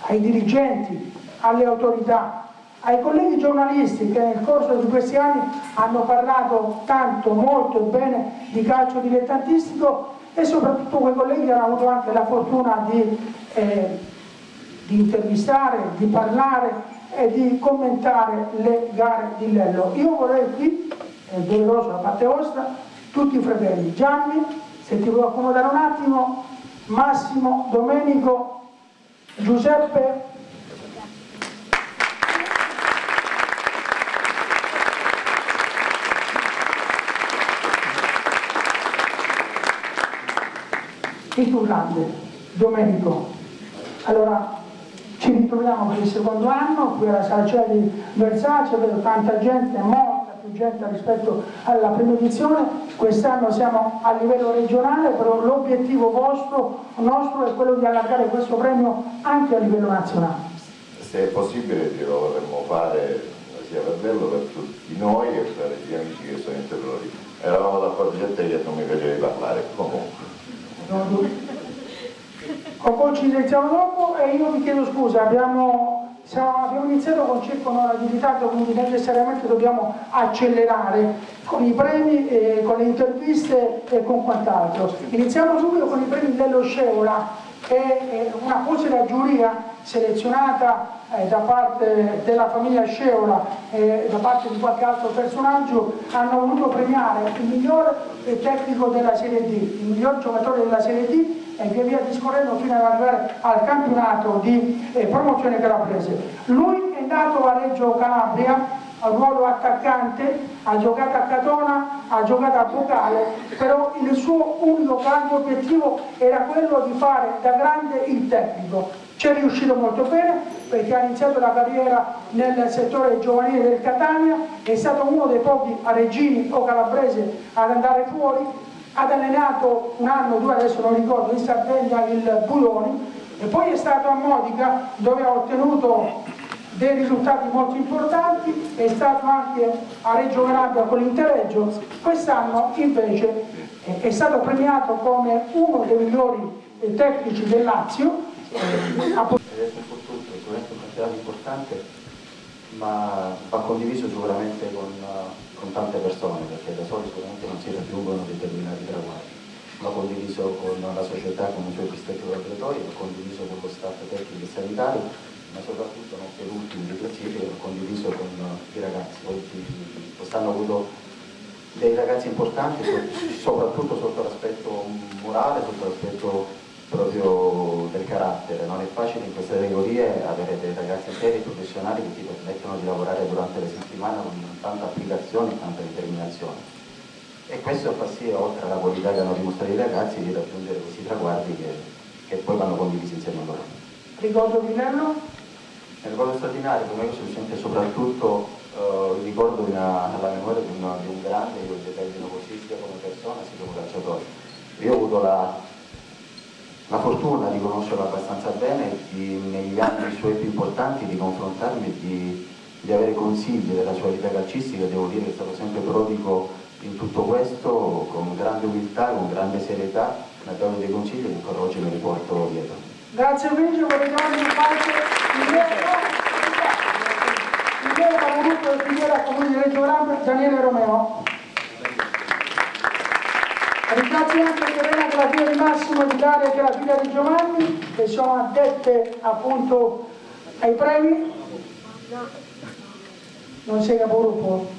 ai dirigenti, alle autorità, ai colleghi giornalisti che nel corso di questi anni hanno parlato tanto, molto bene di calcio dilettantistico e soprattutto quei colleghi hanno avuto anche la fortuna di, eh, di intervistare, di parlare e di commentare le gare di Lello. Io vorrei qui, è doveroso da parte vostra, tutti i fratelli, Gianni, se ti vuoi accomodare un attimo, Massimo, Domenico, Giuseppe, il più grande, Domenico. Allora, ci ritroviamo per il secondo anno, qui alla Sala di Versace, vedo tanta gente, molta più gente rispetto alla prima edizione, quest'anno siamo a livello regionale, però l'obiettivo vostro, nostro è quello di allargare questo premio anche a livello nazionale. Se è possibile lo vorremmo fare sia per bello per tutti noi e per gli amici che sono interrotti. Eravamo d'accordo già te che non mi piaceva di parlare, comunque. Coco ci sentiamo dopo e io vi chiedo scusa, abbiamo siamo, abbiamo iniziato con circa un'ora di ritardo, quindi necessariamente dobbiamo accelerare con i premi, eh, con le interviste e con quant'altro. Iniziamo subito con i premi dello Scevola, che è una apposita giuria selezionata eh, da parte della famiglia Scevola e da parte di qualche altro personaggio, hanno voluto premiare il miglior tecnico della Serie D, il miglior giocatore della Serie D e via via discorrendo fino ad arrivare al campionato di eh, promozione calabrese. Lui è nato a Reggio Calabria, a ruolo attaccante, ha giocato a Catona, ha giocato a Bocale, però il suo unico grande obiettivo era quello di fare da grande il tecnico. Ci è riuscito molto bene perché ha iniziato la carriera nel settore giovanile del Catania, è stato uno dei pochi a Regini o Calabrese ad andare fuori, ha allenato un anno o due, adesso non ricordo, in Sardegna il Buloni e poi è stato a Modica dove ha ottenuto dei risultati molto importanti, è stato anche a Reggio Calabria con l'Interreggio, quest'anno invece è stato premiato come uno dei migliori tecnici del Lazio. Eh, ha detto un po' tutto, sicuramente un campionato importante, ma va condiviso sicuramente con con tante persone, perché da soli sicuramente non si raggiungono determinati traguardi. L'ho condiviso con la società, con i suoi rispettivi collaboratori, l'ho condiviso con lo staff tecnico e sanitario, ma soprattutto non per ultimo di classifica, l'ho condiviso con i ragazzi. Oggi quest'anno ho avuto dei ragazzi importanti, soprattutto sotto l'aspetto morale, sotto l'aspetto proprio del carattere non è facile in queste categorie avere dei ragazzi seri professionali che ti permettono di lavorare durante le settimane con tanta applicazione e tanta determinazione. E questo fa sì, oltre alla qualità che hanno dimostrato i ragazzi, di raggiungere questi traguardi che, che poi vanno condivisi insieme a loro. Ricordo Pinello? Il ricordo straordinario per me si sente soprattutto eh, il ricordo una, alla memoria di, una, di un grande, io determino così sia come persona sia come calciatore. Io ho avuto la, la fortuna di conoscerlo abbastanza bene di, negli anni suoi più importanti di confrontarmi, di, di avere consigli della sua vita calcistica, devo dire che è stato sempre prodigo in tutto questo, con grande umiltà, con grande serietà, mi ha dato dei consigli che ancora oggi mi riporto dietro. Grazie Luigi, vorrei dare un palco Michele Caporuto del Filiera Comune di Reggio Grande, Daniele Romeo. Ringrazio anche Serena che la figlia di Massimo di Daria che è la figlia di Giovanni, che sono addette appunto ai premi. Non sei capogruppo?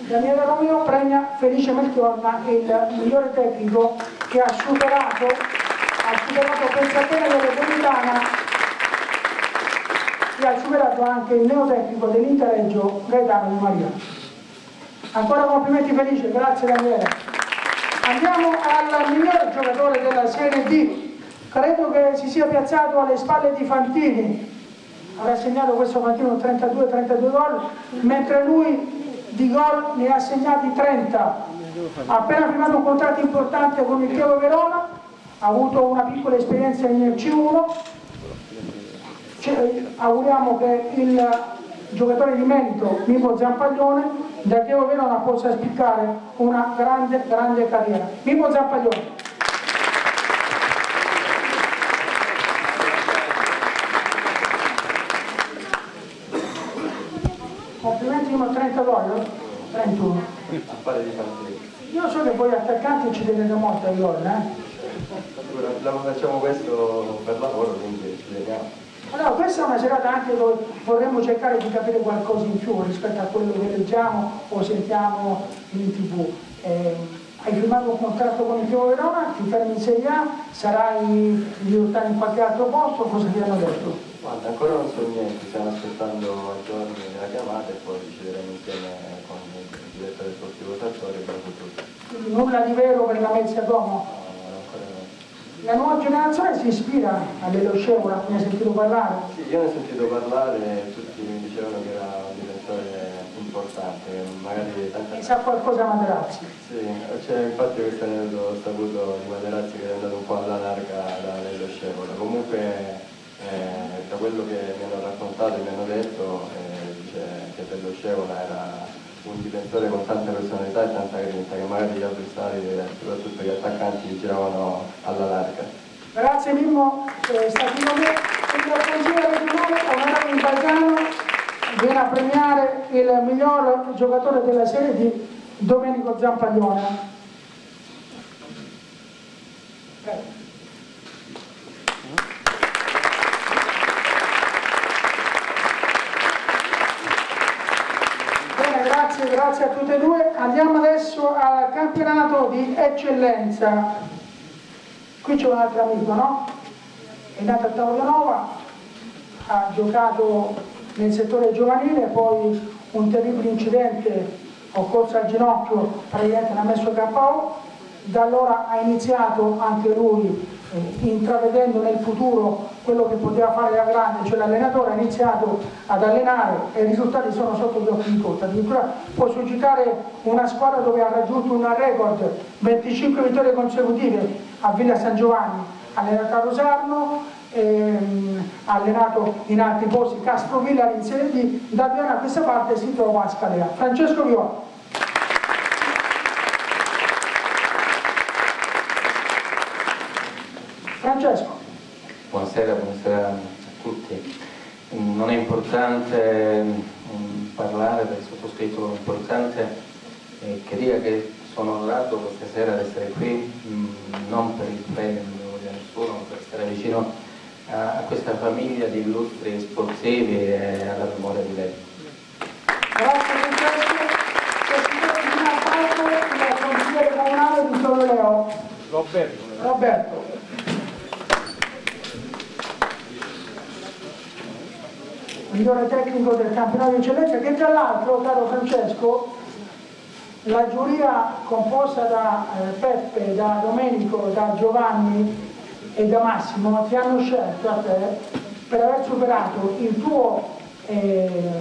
Daniele Romeo premia Felice Melchiorna, il migliore tecnico che ha superato, ha superato Pensatene dell'Epolitana e ha superato anche il neotecnico dell'Intereggio Gaetano Di Maria. Ancora complimenti Felice, grazie Daniele. Andiamo al miglior giocatore della Serie D. Credo che si sia piazzato alle spalle di Fantini. Avrà segnato questo Fantino 32-32 gol, mentre lui di gol ne ha segnati 30. Ha appena firmato un contratto importante con il Chievo Verona, ha avuto una piccola esperienza nel C1. Cioè, auguriamo che il giocatore di merito Mimo Zampaglione da Chievo Verona possa spiccare una grande, grande carriera. Mimo Zampaglione. Complimenti Mimo 30 gol? 31. Io so che voi attaccanti ci tenete molto ai gol, eh? Facciamo questo per lavoro, quindi ci vediamo. Allora, questa è una serata anche dove vorremmo cercare di capire qualcosa in più rispetto a quello che leggiamo o sentiamo in tv. Eh, hai firmato un contratto con il Chievo Verona, ti fermi in Serie A, sarai di lottare in qualche altro posto, cosa ti hanno detto? Guarda, ancora non so niente, stiamo aspettando i giorni della chiamata e poi decideremo insieme con il direttore sportivo Sartori per tutto. Quindi nulla di vero per la Mezia Como? La nuova generazione si ispira a Lello Scevola, ne hai sentito parlare? Sì, io ne ho sentito parlare, tutti mi dicevano che era un direttore importante, magari. E sa qualcosa Materazzi? Sì, cioè, infatti questo aneddoto ho saputo di Materazzi che è andato un po' alla larga da Lello Scevola. Comunque eh, da quello che mi hanno raccontato e mi hanno detto, eh, dice che Lello Scevola era un difensore con tanta personalità e tanta grinta che magari gli avversari, soprattutto gli attaccanti, giravano alla larga. Grazie Mimmo, eh, stato con me. Il consigliere regionale onorevole Balzano viene a premiare il miglior giocatore della serie di Domenico Zampaglione. Prego. Grazie, a tutte e due. Andiamo adesso al campionato di eccellenza. Qui c'è un altro amico, no? È nato a Tavolanova, ha giocato nel settore giovanile, poi un terribile incidente occorso al ginocchio, praticamente l'ha messo KO, da allora ha iniziato anche lui intravedendo nel futuro quello che poteva fare da grande, cioè l'allenatore ha iniziato ad allenare e i risultati sono sotto gli occhi di tutti. Addirittura può suscitare una squadra dove ha raggiunto un record 25 vittorie consecutive a Villa San Giovanni, allenato a Rosarno, ehm, allenato in altri posti, Castrovilla in Serie D, da Viana a questa parte si trova a Scalea. Francesco Viola. Francesco. Buonasera, buonasera a tutti. Non è importante mm, parlare del sottoscritto, l'importante è che dica che sono onorato questa sera ad essere qui, mm, non per il premio, non devo dire a nessuno, ma per stare vicino a, questa famiglia di illustri sportivi e alla memoria di lei. Grazie Francesco. Consigliere comunale di Solo Leo. Roberto. Roberto. Migliore tecnico del campionato di eccellenza, che tra l'altro, caro Francesco, la giuria composta da eh, Peppe, da Domenico, da Giovanni e da Massimo ti hanno scelto a te per aver superato il tuo eh,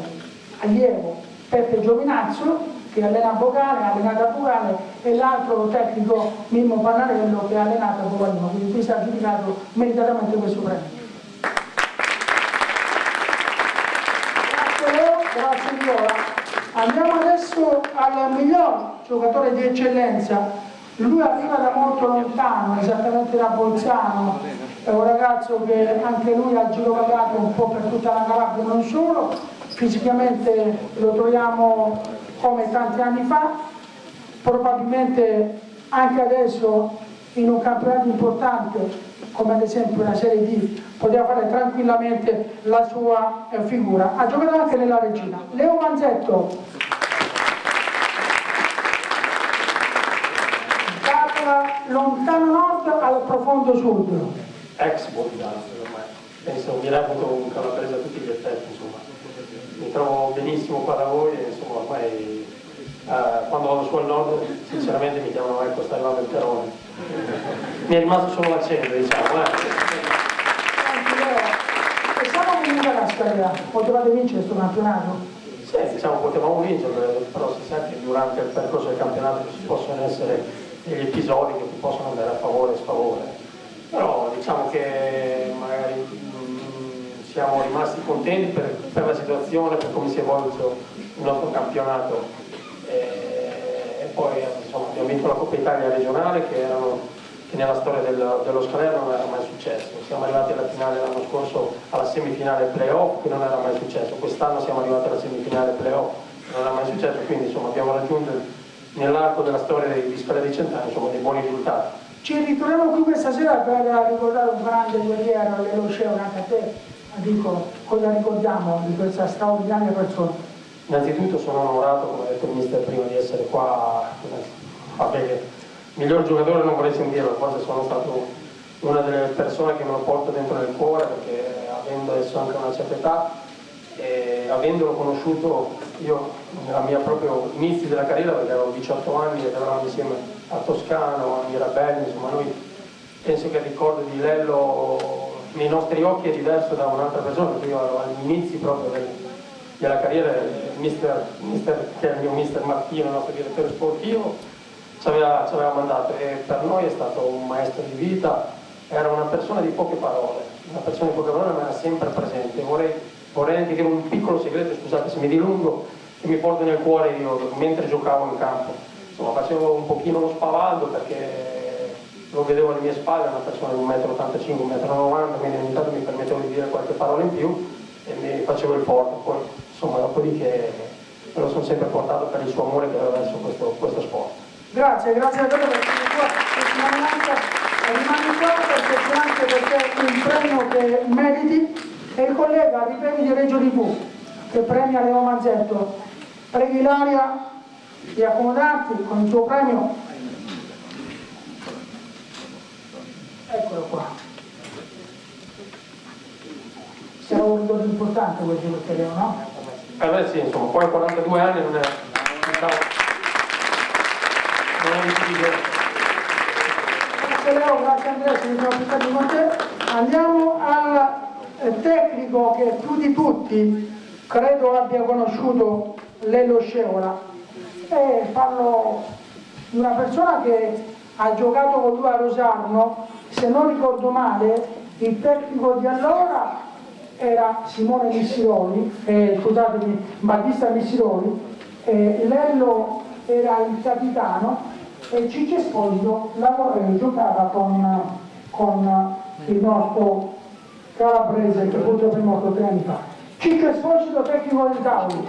allievo Peppe Giovinazzo che allena Bocale, ha allenato a Bocale e l'altro tecnico Mimmo Pannarello che ha allenato a Bovalino, quindi qui si è aggiudicato meritatamente questo premio. Grazie Leo, grazie Viola. Andiamo adesso al miglior giocatore di eccellenza. Lui arriva da molto lontano, esattamente da Bolzano, è un ragazzo che anche lui ha girovagato un po' per tutta la Calabria, non solo, fisicamente lo troviamo come tanti anni fa, probabilmente anche adesso in un campionato importante come ad esempio la Serie D poteva fare tranquillamente la sua eh, figura. Ha giocato anche nella Regina. Leo Manzetto, dal lontano nord al profondo sud. Ex ormai. Penso mi reputo un calabrese a tutti gli effetti, insomma. Mi trovo benissimo qua da voi insomma ormai Uh, quando vado su al nord sinceramente mi chiamano ecco stai là del Perone mi è rimasto solo l'accento diciamo eh. Pensavo che venga la storia, potevate vincere questo campionato? Sì, diciamo potevamo vincere, però si sa che durante il percorso del campionato ci possono essere degli episodi che ti possono andare a favore e sfavore. Però diciamo che magari mh, siamo rimasti contenti per, per la situazione, per come si è evoluto il nostro campionato e poi insomma, abbiamo vinto la Coppa Italia regionale che, erano, che nella storia del, dello Scalera non era mai successo. Siamo arrivati alla finale l'anno scorso alla semifinale playoff che non era mai successo, quest'anno siamo arrivati alla semifinale playoff che non era mai successo, quindi insomma, abbiamo raggiunto nell'arco della storia di Scalera di Cent'anni dei buoni risultati. Ci ritroviamo qui questa sera per ricordare un grande guerriero, Lelo Sceo, anche a te. Dico, cosa ricordiamo di questa straordinaria persona? Innanzitutto sono onorato, come ha detto il mister prima, di essere qua. Vabbè, il miglior giocatore non vorrei sentirlo, forse sono stato una delle persone che me lo porto dentro nel cuore perché avendo adesso anche una certa età e avendolo conosciuto io nella mia proprio inizi della carriera perché avevo 18 anni ed eravamo insieme a Toscano, a Mirabelli, insomma lui penso che il ricordo di Lello nei nostri occhi è diverso da un'altra persona perché io ero agli inizi proprio del, della carriera il mister, mister, che è il mio mister Martino, il nostro direttore sportivo, ci aveva, ci aveva mandato e per noi è stato un maestro di vita, era una persona di poche parole, una persona di poche parole ma era sempre presente. Vorrei, vorrei anche dire un piccolo segreto, scusate se mi dilungo, che mi porto nel cuore io mentre giocavo in campo. Insomma, facevo un pochino lo spavaldo perché lo vedevo alle mie spalle, una persona di 1,85 m, 1,90 m, quindi ogni tanto mi permettevo di dire qualche parola in più e mi facevo il forte. Poi insomma dopodiché me lo sono sempre portato per il suo amore che aveva verso questo, questo sport. Grazie, grazie a te per la tua testimonianza, rimani qua perché anche perché il premio che meriti è il collega di premi di Reggio TV che premia Leo Mazzetto. Preghi Ilaria di accomodarti con il tuo premio. Eccolo qua. Sarà un importante quel giro che Leo, no? Per me sì, insomma, poi a 42 anni non è, non è difficile. Leo, grazie Andrea, ci siamo stati con te. Andiamo al eh, tecnico che più di tutti credo abbia conosciuto Lello Scevola e parlo di una persona che ha giocato con lui a Rosarno, se non ricordo male, il tecnico di allora era Simone Missiroli, eh, scusatemi, Battista Missiroli, eh, Lello era il capitano e Ciccio Esposito eh, giocava con, con, il nostro calabrese che purtroppo è morto tre anni fa. Ciccio Esposito, tecnico del tavolo.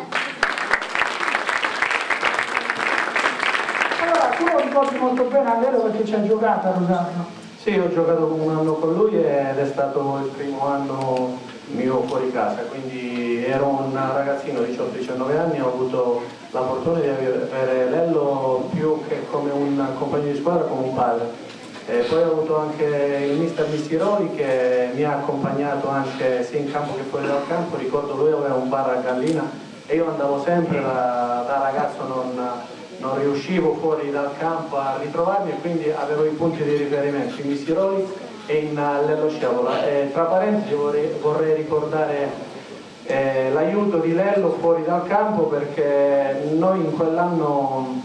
Allora, tu lo ricordi molto bene a Lello perché ci ha giocato a Rosarno. Sì, ho giocato un anno con lui ed è stato il primo anno mio fuori casa, quindi ero un ragazzino di 18-19 anni, ho avuto la fortuna di avere Lello più che come un compagno di squadra, come un padre. Eh, poi ho avuto anche il mister Mistiroli che mi ha accompagnato anche sia in campo che fuori dal campo, ricordo lui aveva un bar a Gallina e io andavo sempre da, da ragazzo, non, non, riuscivo fuori dal campo a ritrovarmi e quindi avevo i punti di riferimento. In Mistiroli e in Lello Sciavola. Eh, tra parentesi vorrei, vorrei ricordare eh, l'aiuto di Lello fuori dal campo perché noi in quell'anno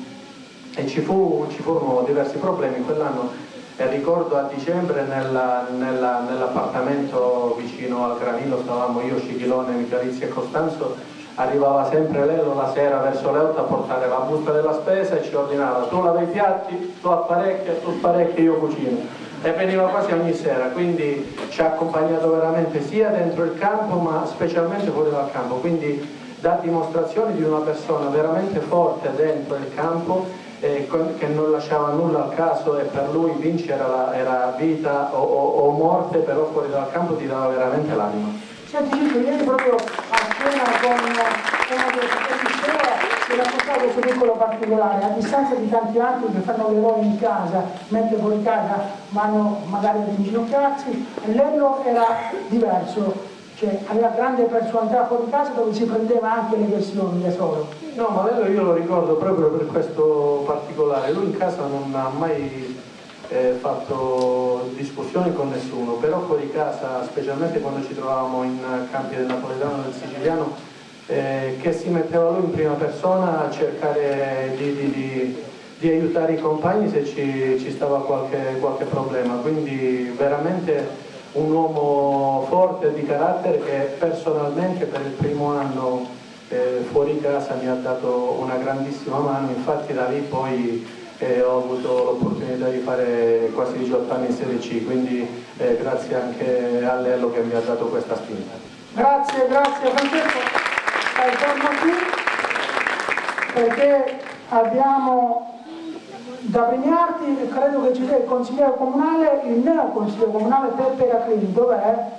e ci, fu, ci furono diversi problemi, quell'anno e ricordo a dicembre nell'appartamento vicino al Granillo stavamo io, Scichilone, Michalizia e Costanzo arrivava sempre Lello la sera verso le 8 a portare la busta della spesa e ci ordinava tu lavi i piatti, tu apparecchia, tu sparecchia, io cucino e veniva quasi ogni sera quindi ci ha accompagnato veramente sia dentro il campo ma specialmente fuori dal campo quindi dà dimostrazione di una persona veramente forte dentro il campo eh, che non lasciava nulla al caso e per lui vincere era, era vita o, o, o, morte, però fuori dal campo ti dava veramente l'anima. Senti ieri proprio a cena con una delle si raccontava questo piccolo particolare, a distanza di tanti anni che fanno l'eroe in casa, mentre fuori casa vanno magari ad inginocchiarsi, Lello era diverso, cioè aveva grande personalità fuori casa dove si prendeva anche le questioni da solo. No, ma Lello io lo ricordo proprio per questo particolare, lui in casa non ha mai eh, fatto discussioni con nessuno, però fuori casa, specialmente quando ci trovavamo in campi del napoletano e del siciliano, eh, che si metteva lui in prima persona a cercare di, di, di, di aiutare i compagni se ci, ci stava qualche, qualche problema, quindi veramente un uomo forte di carattere che personalmente per il primo anno eh, fuori casa mi ha dato una grandissima mano, infatti da lì poi eh, ho avuto l'opportunità di fare quasi 18 anni in Serie C, quindi eh, grazie anche a Lello che mi ha dato questa spinta. Grazie, grazie Francesco. Stai fermo qui perché abbiamo da premiarti credo che ci sia il consigliere comunale, il neo consigliere comunale Peppe Raclini, dov'è?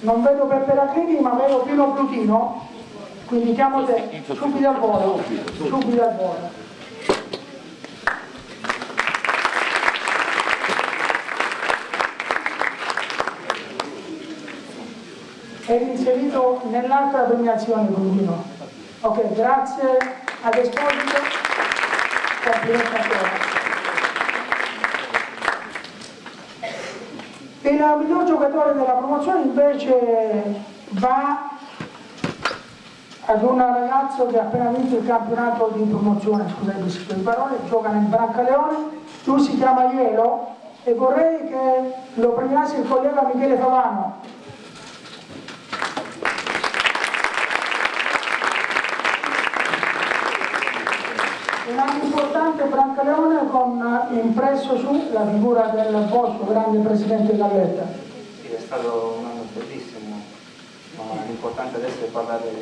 Non vedo Peppe Raclini ma vedo Pino Plutino, quindi chiamo te, subito al volo, subito al volo. Eri inserito nell'altra premiazione Plutino. Ok, grazie ad Esposito il miglior giocatore della promozione invece va ad un ragazzo che ha appena vinto il campionato di promozione, scusate queste parole, gioca nel Brancaleone, lui si chiama Ielo e vorrei che lo premiasse il collega Michele Favano un anno Brancaleone con impresso su la figura del vostro grande presidente Galletta. Sì, è stato un anno bellissimo, ma l'importante adesso è parlare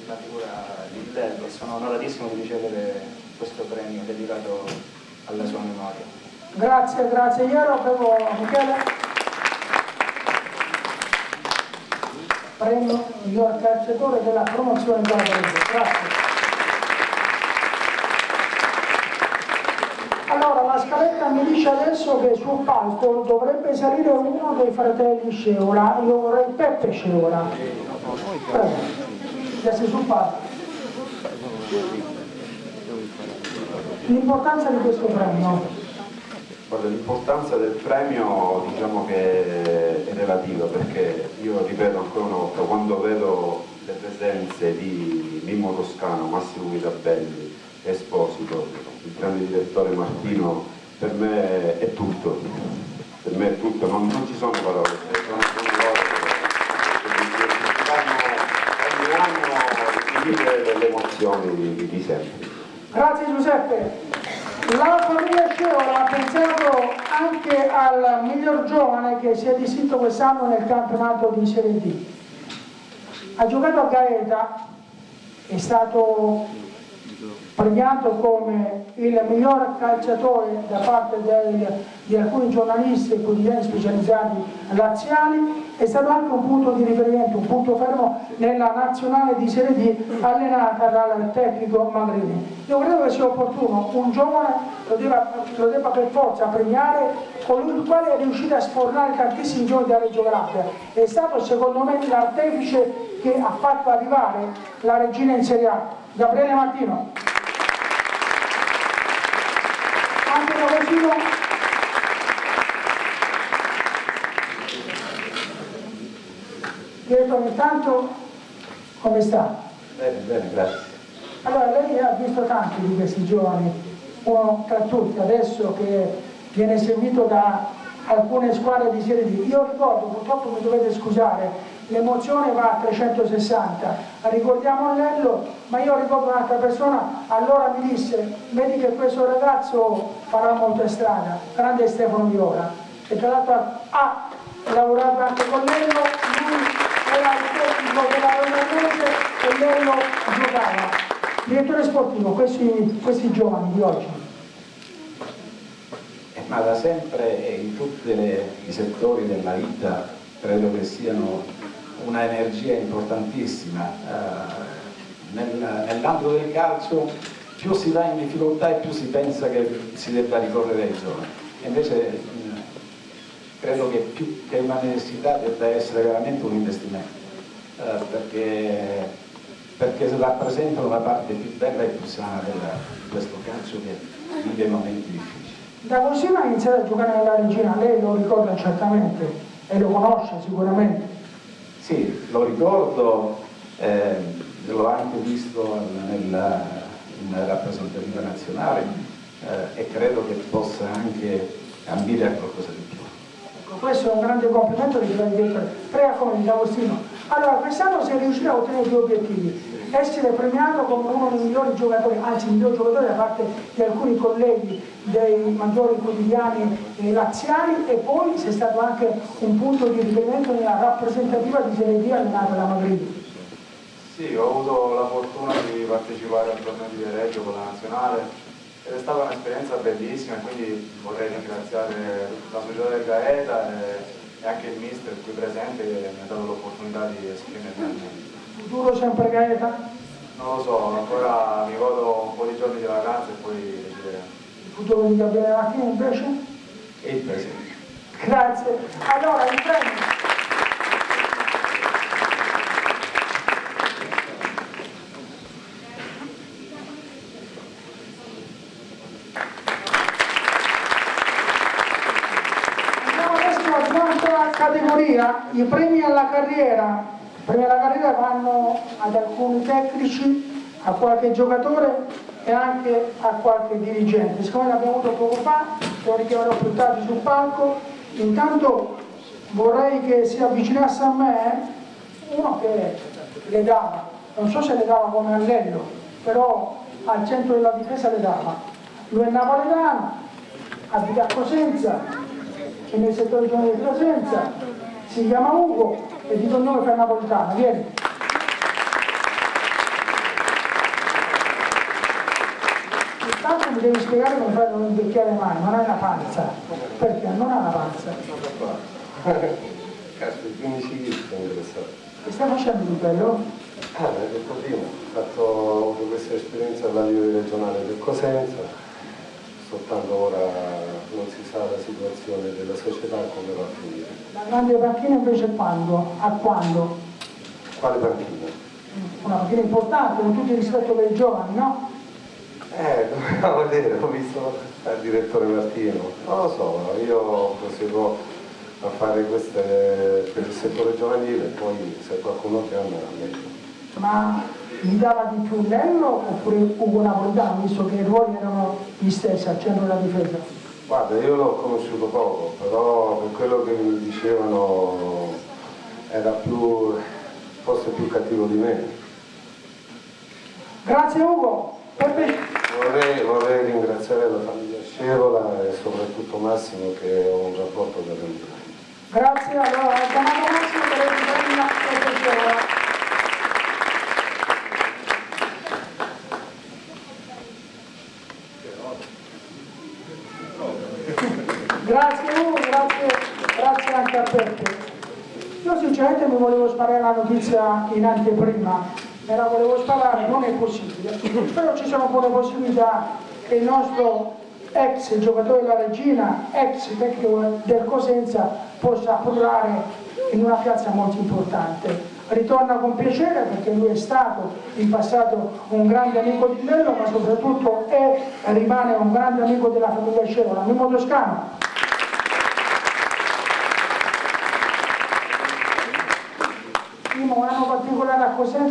della figura di Lello sono onoratissimo di ricevere questo premio dedicato alla sua memoria. Grazie, grazie. Ieri avevo Michele. Premio miglior calciatore della promozione della Grazie. Allora, scaletta mi dice adesso che sul palco dovrebbe salire uno dei fratelli Sceola, io vorrei Peppe Sceola. Prego, adesso sul palco. L'importanza di questo premio? l'importanza del premio diciamo che è relativa perché io ripeto ancora una volta, quando vedo le presenze di Mimmo Toscano, Massimo Mirabelli, Esposito, il grande direttore Martino, per me è tutto, per me è tutto, non, non ci sono parole, sono, sono che ogni anno vivere le emozioni di, di sempre. Grazie Giuseppe. La famiglia Sceola ha pensato anche al miglior giovane che si è distinto quest'anno nel campionato di Serie D. Ha giocato a Gaeta, è stato premiato come il miglior calciatore da parte del, di alcuni giornalisti e quotidiani specializzati laziali, è stato anche un punto di riferimento, un punto fermo nella nazionale di Serie D allenata dal tecnico Magrini. Io credo che sia opportuno, un giovane lo debba, lo debba per forza premiare, colui il quale è riuscito a sfornare tantissimi giovani da Reggio Calabria. È stato secondo me l'artefice che ha fatto arrivare la regina in Serie A, Gabriele Martino. Novosino Pietro intanto come sta? Bene, bene, grazie. Allora lei ha visto tanti di questi giovani, uno tra tutti adesso che viene seguito da alcune squadre di Serie D. Io ricordo, purtroppo mi dovete scusare, l'emozione va a 360, ricordiamo Lello, ma io ricordo un'altra persona, allora mi disse, vedi che questo ragazzo farà molta strada, grande Stefano Viola, e tra l'altro ha lavorato anche con Lello, lui era il tecnico della Romanese e Lello giocava. Direttore sportivo, questi, questi giovani di oggi, Eh, Ma da sempre e in tutti i settori della vita credo che siano una energia importantissima. Eh, nel- nell'ambito del calcio più si va in difficoltà e più si pensa che si debba ricorrere ai giovani. Invece credo che più che una necessità debba essere veramente un investimento, eh, perché, perché rappresentano la parte più bella e più sana di questo calcio che vive momenti difficili. da così ha iniziato a giocare nella regina, lei lo ricorda certamente e lo conosce sicuramente. Sì, lo ricordo, eh, l'ho anche visto nella, in rappresentativa nazionale eh, e credo che possa anche ambire a qualcosa di più. Ecco, questo è un grande complimento di Giovanni Direttore. Prega come di Agostino. Allora, quest'anno si è riuscito a ottenere due obiettivi. Essere premiato come uno dei migliori giocatori, anzi il miglior giocatore da parte di alcuni colleghi dei maggiori quotidiani eh, laziali e poi sei stato anche un punto di riferimento nella rappresentativa di Serie D allenata da Magrini. Sì, ho avuto la fortuna di partecipare al torneo di Viareggio con la nazionale ed è stata un'esperienza bellissima quindi vorrei ringraziare la società del Gaeta e, e anche il mister qui presente mi ha dato l'opportunità di esprimermi al meglio. Futuro sempre Gaeta? Non lo so, ancora mi godo un po' di giorni di vacanza e poi decideremo. Il futuro di Gabriele Martini invece? E il presente. Grazie. Allora, il premio. Andiamo adesso ad un'altra categoria, i premi alla carriera. Premi alla carriera vanno ad alcuni tecnici, a qualche giocatore e anche a qualche dirigente. Siccome l'abbiamo avuto poco fa, lo richiamerò più tardi sul palco. Intanto vorrei che si avvicinasse a me uno che le dava, non so se le dava come all'ello, però al centro della difesa le dava. Lui è napoletano, abita a Cosenza, è nel settore di Cosenza, si chiama Ugo e di cognome fa napoletano, vieni. Intanto mi devi spiegare come fai a non invecchiare mai, non hai una panza. Perché non ha una panza? Cazzo, 15 kg sono interessato. Che stai facendo di bello? Ah, l'hai detto prima, ho, fatto, questa esperienza alla livello regionale del Cosenza, soltanto ora non si sa la situazione della società come va a finire. La grande panchina invece quando? A quando? Quale panchina? Una panchina importante, con tutto il rispetto per i giovani, no? Eh, <laughs> dobbiamo vedere, ho visto il direttore Martino, non lo so, io proseguo a fare queste per il settore giovanile, poi se qualcuno chiama meglio. Ma gli dava di più Lello oppure Ugo Napolitano, visto che i ruoli erano gli stessi al centro della difesa? Guarda, io l'ho conosciuto poco, però per quello che mi dicevano era più, forse più cattivo di me. Grazie Ugo. Vorrei, vorrei ringraziare la famiglia Scevola e soprattutto Massimo che ho un rapporto tempo. Grazie, allora Massimo per il premio Peppe Scevola. Peppe. Io sinceramente mi volevo sparare la notizia in anteprima, me la volevo sparare, non è possibile, però ci sono buone possibilità che il nostro ex giocatore della Regina, ex tecnico del Cosenza, possa approdare in una piazza molto importante. Ritorna con piacere perché lui è stato in passato un grande amico di Nello, ma soprattutto è rimane un grande amico della famiglia Scevola, Mimo Toscano. Primo un anno particolare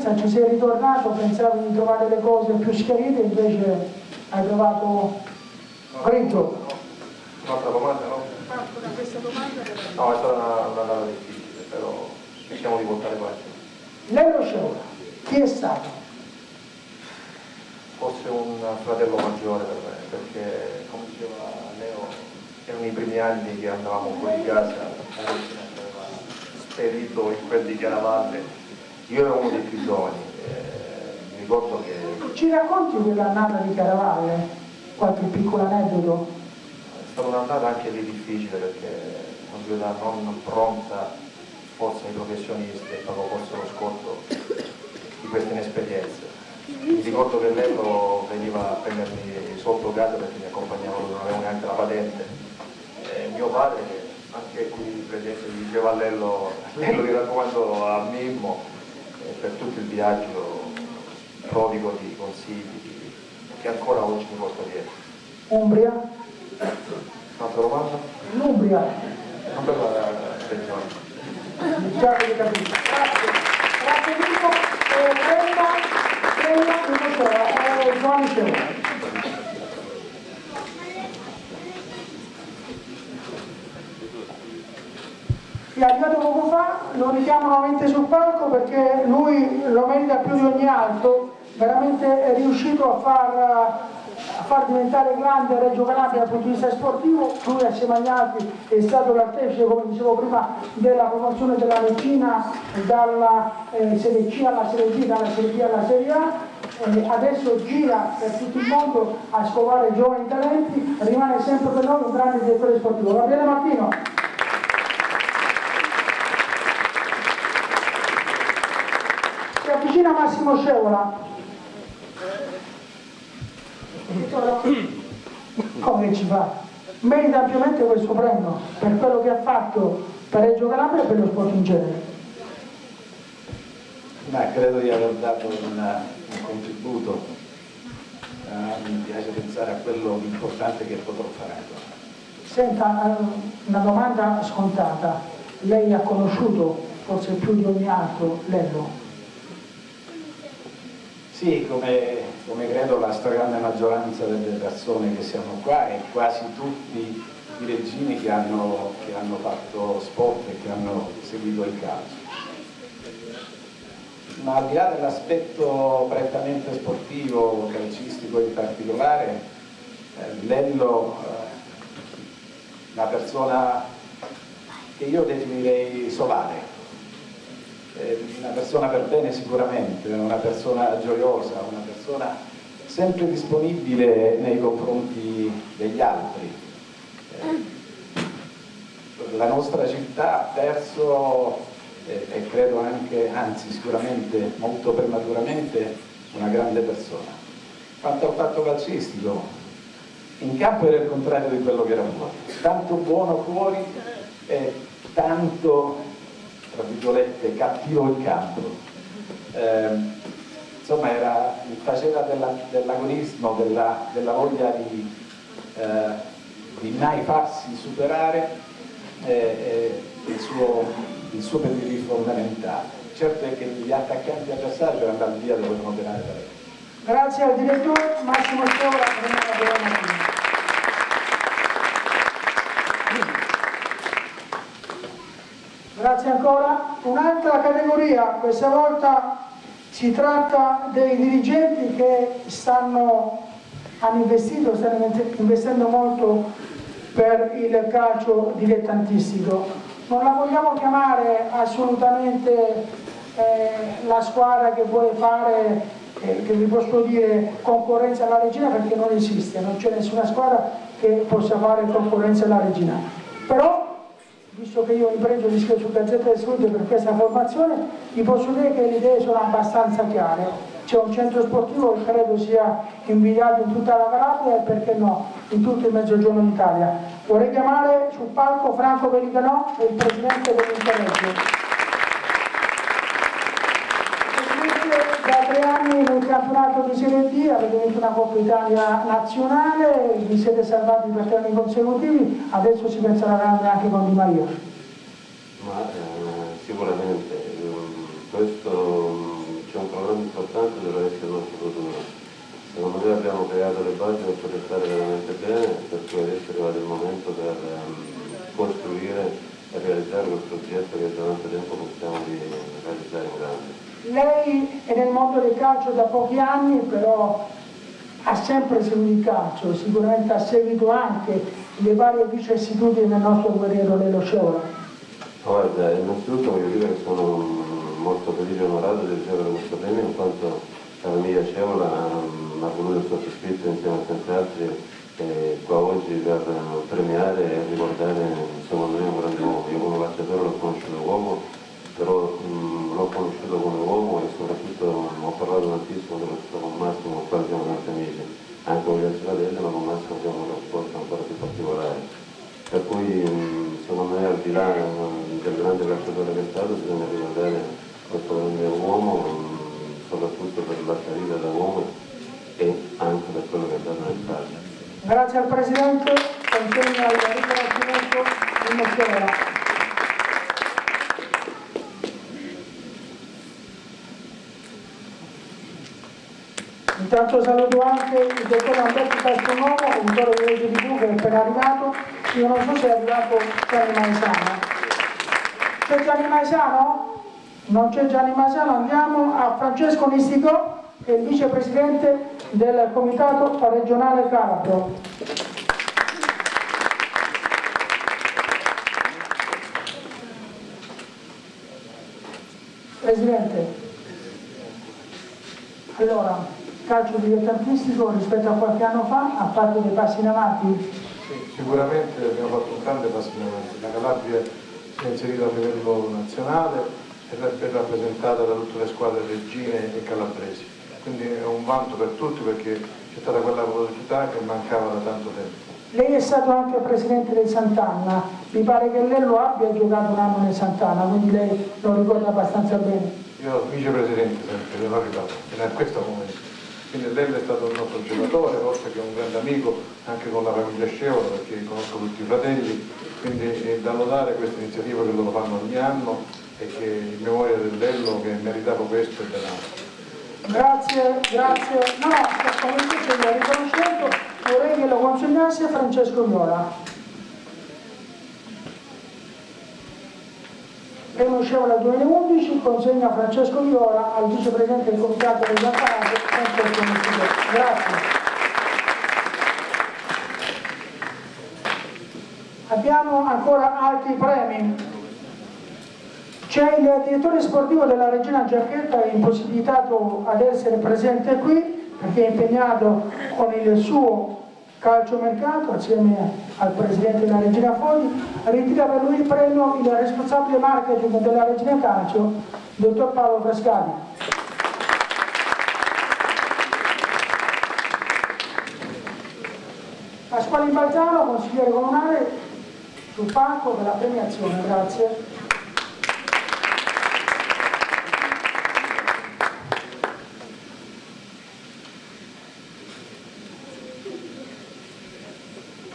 Cosenza, ci sei ritornato, pensavi di trovare le cose più schiarite, invece hai trovato fritto. Un'altra domanda, no? No, è stata una, una data difficile, però cerchiamo di voltare pagina. Nello Scevola, chi è stato? Forse un fratello maggiore per me, perché come diceva Leo, erano i primi anni che andavamo fuori casa, spedito in quel di Chiaravalle. Io ero uno dei più giovani, eh, mi ricordo che Ci racconti quell'annata di Caravalle? Qualche piccolo aneddoto? È stata un'andata anche lì difficile perché società non pronta forse ai professionisti e proprio forse lo scorto di queste inesperienze. Mi ricordo che Lello veniva a prendermi sotto casa perché mi accompagnava, non avevo neanche la patente. E mio padre, anche qui presente, gli diceva a Lello, Lello <laughs> mi raccomando a Mimmo eh, per tutto il viaggio prodigo di consigli di- che ancora oggi mi porta dietro. Umbria? Un'altra domanda? L'Umbria? Una bella regione. Già avete capito. Grazie. Grazie Nico. Eh, Brenda, Brenda, Nico Scevola, eh, Giovanni Scevola. È arrivato poco fa, lo richiamo nuovamente sul palco perché lui lo merita più di ogni altro, veramente è riuscito a far, a far diventare grande Reggio Calabria dal punto di vista sportivo, lui assieme agli altri è stato l'artefice, come dicevo prima, della promozione della Regina dalla eh, Serie C alla Serie B, dalla Serie B alla Serie A, eh, adesso gira per tutto il mondo a scovare giovani talenti, rimane sempre per noi un grande direttore sportivo. Gabriele Martino. Si avvicina Massimo Scevola. Come ci fa? Merita ampiamente questo premio per quello che ha fatto per Reggio Calabria e per lo sport in genere. Ma credo di aver dato un, un contributo. Eh, mi piace pensare a quello importante che potrò fare ancora. Senta, eh, una domanda scontata. Lei ha conosciuto, forse più di ogni altro, Lello. Sì, come, come credo la stragrande maggioranza delle persone che siamo qua e quasi tutti i regini che hanno, che hanno fatto sport e che hanno seguito il calcio. Ma al di là dell'aspetto prettamente sportivo, calcistico in particolare, eh, Lello eh, una persona che io definirei solare, una persona per bene sicuramente, una persona gioiosa, una persona sempre disponibile nei confronti degli altri. Eh, la nostra città ha perso eh, e credo anche, anzi sicuramente molto prematuramente, una grande persona. Quanto al fatto calcistico, in campo era il contrario di quello che era fuori, tanto buono fuori e tanto, tra virgolette, cattivo in campo. Eh, insomma, era, faceva della- dell'agonismo, della, della voglia di, eh, di mai farsi superare eh, eh, il, suo, il suo fondamentale. Certo è che gli attaccanti avversari per andare via dovevano operare lei. Grazie al direttore Massimo Scevola per la buona mattina. Grazie ancora. Un'altra categoria, questa volta si tratta dei dirigenti che stanno, hanno investito, stanno investendo molto per il calcio dilettantistico. Non la vogliamo chiamare assolutamente eh, la squadra che vuole fare, eh, che vi posso dire, concorrenza alla regina perché non esiste, non c'è nessuna squadra che possa fare concorrenza alla regina. Però visto che io mi prendo di scrivere su Gazzetta del Sud per questa formazione, vi posso dire che le idee sono abbastanza chiare. C'è un centro sportivo che credo sia invidiato in tutta la Calabria e perché no, in tutto il mezzogiorno d'Italia. Vorrei chiamare sul palco Franco Pelicanò, il presidente dell'Interreggio. da tre anni nel campionato di Serie D avete vinto una Coppa Italia nazionale, vi siete salvati per tre anni consecutivi, adesso si pensa alla grande anche con Di Maria. Ma eh, sicuramente ehm, questo mm, c'è un programma importante deve essere il nostro futuro. Secondo me abbiamo creato le basi per poter stare veramente bene, per cui adesso è arrivato il momento per ehm, costruire e realizzare quel progetto che da tanto tempo possiamo realizzare in grande. Lei è nel mondo del calcio da pochi anni, però ha sempre seguito il calcio, sicuramente ha seguito anche le varie vicissitudini del nostro guerriero dello Sceola. Guarda, innanzitutto voglio dire che sono molto felice e onorato di ricevere questo premio in quanto la famiglia Sceola mm, ha voluto il sottoscritto insieme a tanti altri eh, qua oggi per premiare e ricordare secondo me un grande uomo. Io come calciatore l'ho conosciuto uomo, però mh, mm, l'ho conosciuto come uomo e soprattutto ho parlato tantissimo dello stato con Massimo, quale siamo tanti amici, anche con gli altri fratelli, ma con Massimo abbiamo un rapporto ancora più particolare. Per cui mh, mm, secondo me al di là del grande calciatore che è stato bisogna ricordare questo grande uomo, soprattutto per la vita da uomo e anche per quello che ha dato nel calcio. Grazie al Presidente, consegna il riconoscimento in Moscera. Intanto saluto anche il dottor Alberto Castronovo, autore di legge di Buca che è appena arrivato. Io non so se è arrivato Gianni Maesano. C'è Gianni Maesano? Non c'è Gianni Maesano, andiamo a Francesco Nisticò, che è il vicepresidente del Comitato regionale Calabro. Presidente, allora calcio dilettantistico rispetto a qualche anno fa ha fatto dei passi in avanti? Sì, sicuramente abbiamo fatto un grande passo in avanti. La Calabria si è inserita a livello nazionale ed è ben rappresentata da tutte le squadre regine e calabresi. Quindi è un vanto per tutti perché c'è stata quella velocità che mancava da tanto tempo. Lei è stato anche presidente del Sant'Anna, mi pare che lei lo abbia giocato un anno nel Sant'Anna, quindi lei lo ricorda abbastanza bene. Io vicepresidente sempre dell'Arrivato, fino a questo momento. Quindi Lello è stato un nostro giocatore, oltre che un grande amico anche con la famiglia Scevola perché conosco tutti i fratelli, quindi è da lodare questa iniziativa che loro fanno ogni anno e che in memoria del Lello che meritava questo e dell'altro. Grazie, grazie. No, come dice il riconoscimento vorrei che lo consegnasse a Francesco Viola. Premio Scevola 2011 consegna Francesco Viola al vicepresidente del comitato del Zampanato Francesco Messico. Grazie. Abbiamo ancora altri premi. C'è il direttore sportivo della Regina Giacchetta impossibilitato ad essere presente qui perché è impegnato con il suo calciomercato assieme al presidente della Regina Fodi ritira per lui il premio il responsabile marketing della Regina Calcio, dottor Paolo Frascati. Pasquale Balzano, consigliere comunale, sul palco per la premiazione, grazie.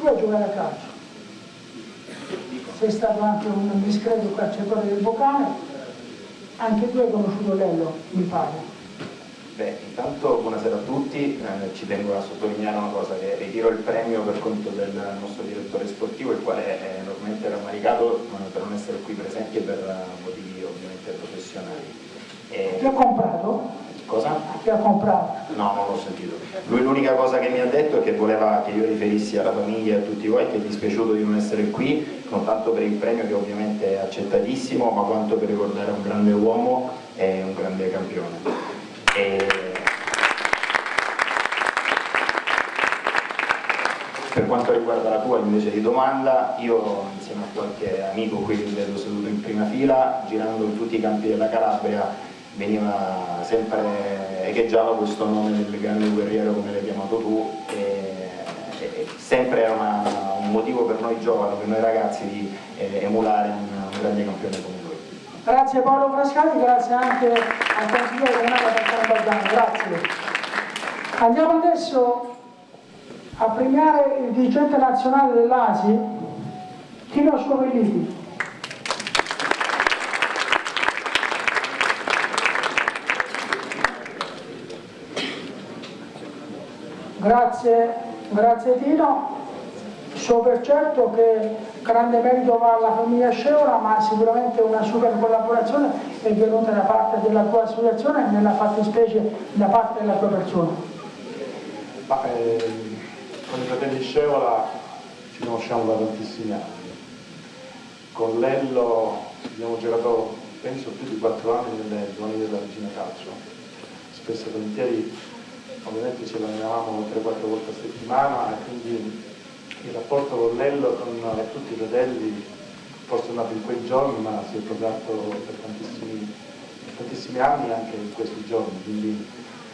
tu a giocare a calcio. Sei stato anche un discreto calciatore del Bocane, anche tu hai conosciuto Lello, mi pare. Beh, intanto buonasera a tutti, eh, ci tengo a sottolineare una cosa, che ritiro il premio per conto del nostro direttore sportivo, il quale è enormemente rammaricato eh, per non essere qui presente per eh, motivi ovviamente professionali. E... Ti ho comprato? Cosa? Che ha comprato? No, non l'ho sentito. Lui l'unica cosa che mi ha detto è che voleva che io riferissi alla famiglia e a tutti voi che è dispiaciuto di non essere qui, non tanto per il premio che ovviamente è accettatissimo, ma quanto per ricordare un grande uomo e un grande campione. E... per quanto riguarda la tua invece di domanda, io insieme a qualche amico qui che vedo seduto in prima fila, girando in tutti i campi della Calabria, veniva sempre echeggiava questo nome del grande guerriero come l'hai chiamato tu e, e sempre era una, un motivo per noi giovani, per noi ragazzi di eh, emulare un, un grande campione come lui. Grazie Paolo Frascati, grazie anche al consigliere comunale Gaetano Baldano, grazie. Andiamo adesso a premiare il dirigente nazionale dell'ASI, Tino Scovelliti. Grazie, grazie Tino. So per certo che grande merito va alla famiglia Sceola, ma sicuramente una super collaborazione è venuta da parte della tua associazione e nella fattispecie da parte della tua persona. Ma, eh, con i fratelli Sceola ci conosciamo da tantissimi anni. Con Lello abbiamo giocato penso più di quattro anni nelle giovanili della Regina Calcio. Spesso e volentieri ovviamente ci allenavamo 3-4 volte a settimana e quindi il rapporto con Lello, con tutti i fratelli, forse è nato in quei giorni ma si è protratto per tantissimi, per tantissimi anni anche in questi giorni, quindi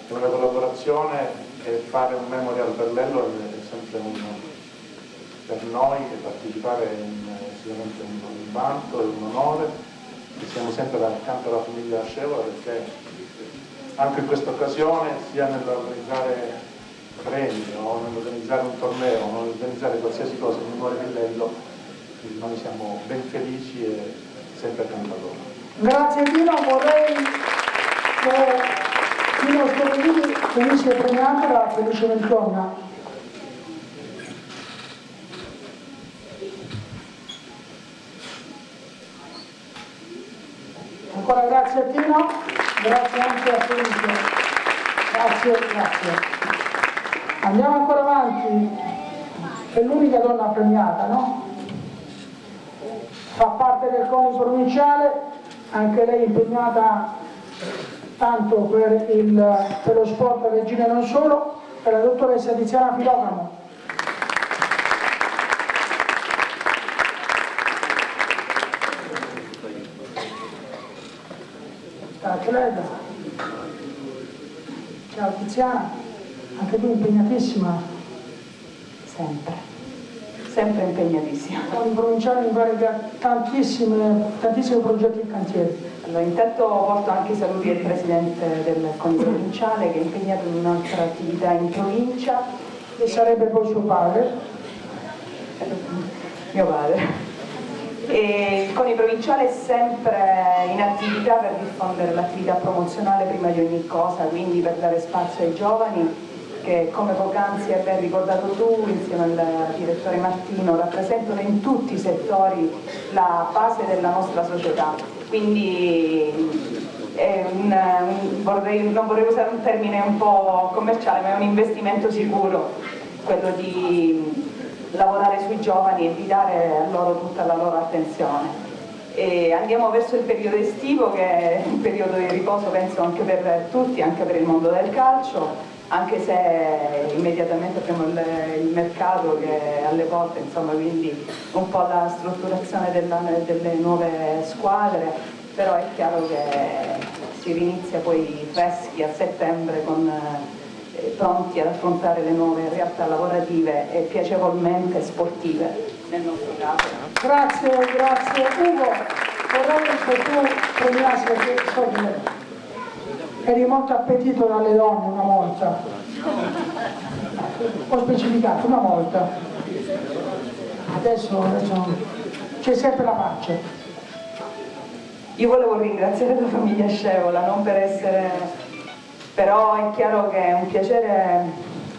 è una collaborazione e fare un memorial per Lello è sempre un, per noi e partecipare è sicuramente un, vanto e un onore. E siamo sempre accanto alla famiglia Scevola perché anche in questa occasione, sia nell'organizzare premi o nell'organizzare un torneo o nell'organizzare qualsiasi cosa in memoria di Lello, noi siamo ben felici e sempre accanto a loro. Grazie Tino, vorrei che Tino Scovolini venisse premiato dalla Felice Ventonna. Ancora grazie a Tino, grazie anche a Felice. Grazie, grazie. Andiamo ancora avanti, è l'unica donna premiata, no? Fa parte del CONI provinciale, anche lei impegnata tanto per, il, per lo sport regina e non solo, è la dottoressa Tiziana Filogamo. Atleta. Ciao Tiziana, anche tu impegnatissima. Sempre, sempre impegnatissima. Con provinciali mi pare che ha tantissimi progetti in cantiere. Allora, intanto porto anche i saluti del Presidente del CONI provinciale che è impegnato in un'altra attività in provincia. E sarebbe poi suo padre? Mio padre. E il CONI provinciale è sempre in attività per diffondere l'attività promozionale prima di ogni cosa, quindi per dare spazio ai giovani che come poc'anzi hai ben ricordato tu insieme al direttore Martino rappresentano in tutti i settori la base della nostra società. Quindi un, un, vorrei, non vorrei usare un termine un po' commerciale, ma è un investimento sicuro quello di lavorare sui giovani e di dare a loro tutta la loro attenzione. E andiamo verso il periodo estivo che è un periodo di riposo penso anche per tutti, anche per il mondo del calcio, anche se immediatamente abbiamo il, il mercato che alle porte, insomma, quindi un po' la strutturazione della, delle nuove squadre, però è chiaro che si rinizia poi freschi a settembre con pronti ad affrontare le nuove realtà lavorative e piacevolmente sportive nel nostro caso. Grazie, grazie Ugo. Vorrei che tu premiassi perché eri molto appetito dalle donne una volta. Ho specificato una volta. Adesso, adesso c'è sempre la pace. Io volevo ringraziare la famiglia Scevola, non per essere... però è chiaro che è un piacere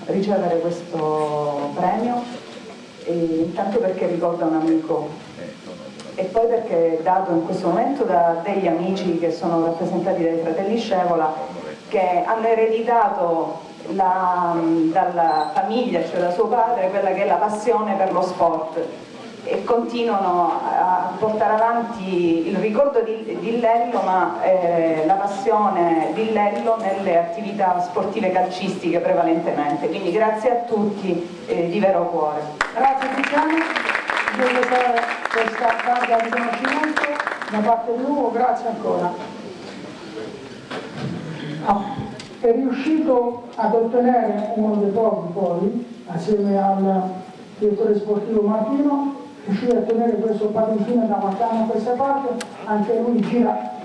ricevere questo premio, intanto perché ricorda un amico. E poi perché è dato in questo momento da degli amici che sono rappresentati dai fratelli Scevola che hanno ereditato la, dalla famiglia, cioè da suo padre, quella che è la passione per lo sport e continuano a portare avanti il ricordo di, di Lello, ma eh, la passione di Lello nelle attività sportive calcistiche prevalentemente, quindi grazie a tutti eh, di vero cuore. Grazie Tiziano di questa, questa carta di riconoscimento da parte di Ugo, grazie ancora. Ah, è riuscito ad ottenere uno dei pochi poi, assieme al direttore sportivo Martino, riuscire a ottenere questo patentino da qualche anno a questa parte, anche lui gira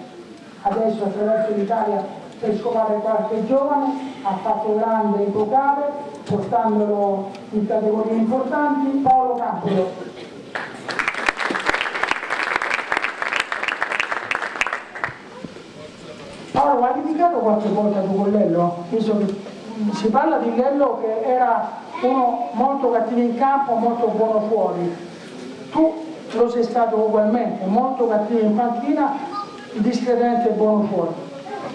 adesso attraverso l'Italia per scovare qualche giovane, ha fatto grande epocale, portandolo in categorie importanti, Paolo Campolo. Paolo, hai litigato qualche volta tu con Lello? Visto che si parla di Lello che era uno molto cattivo in campo, molto buono fuori. Tu lo sei stato ugualmente, molto cattivo in panchina, discretamente buono fuori.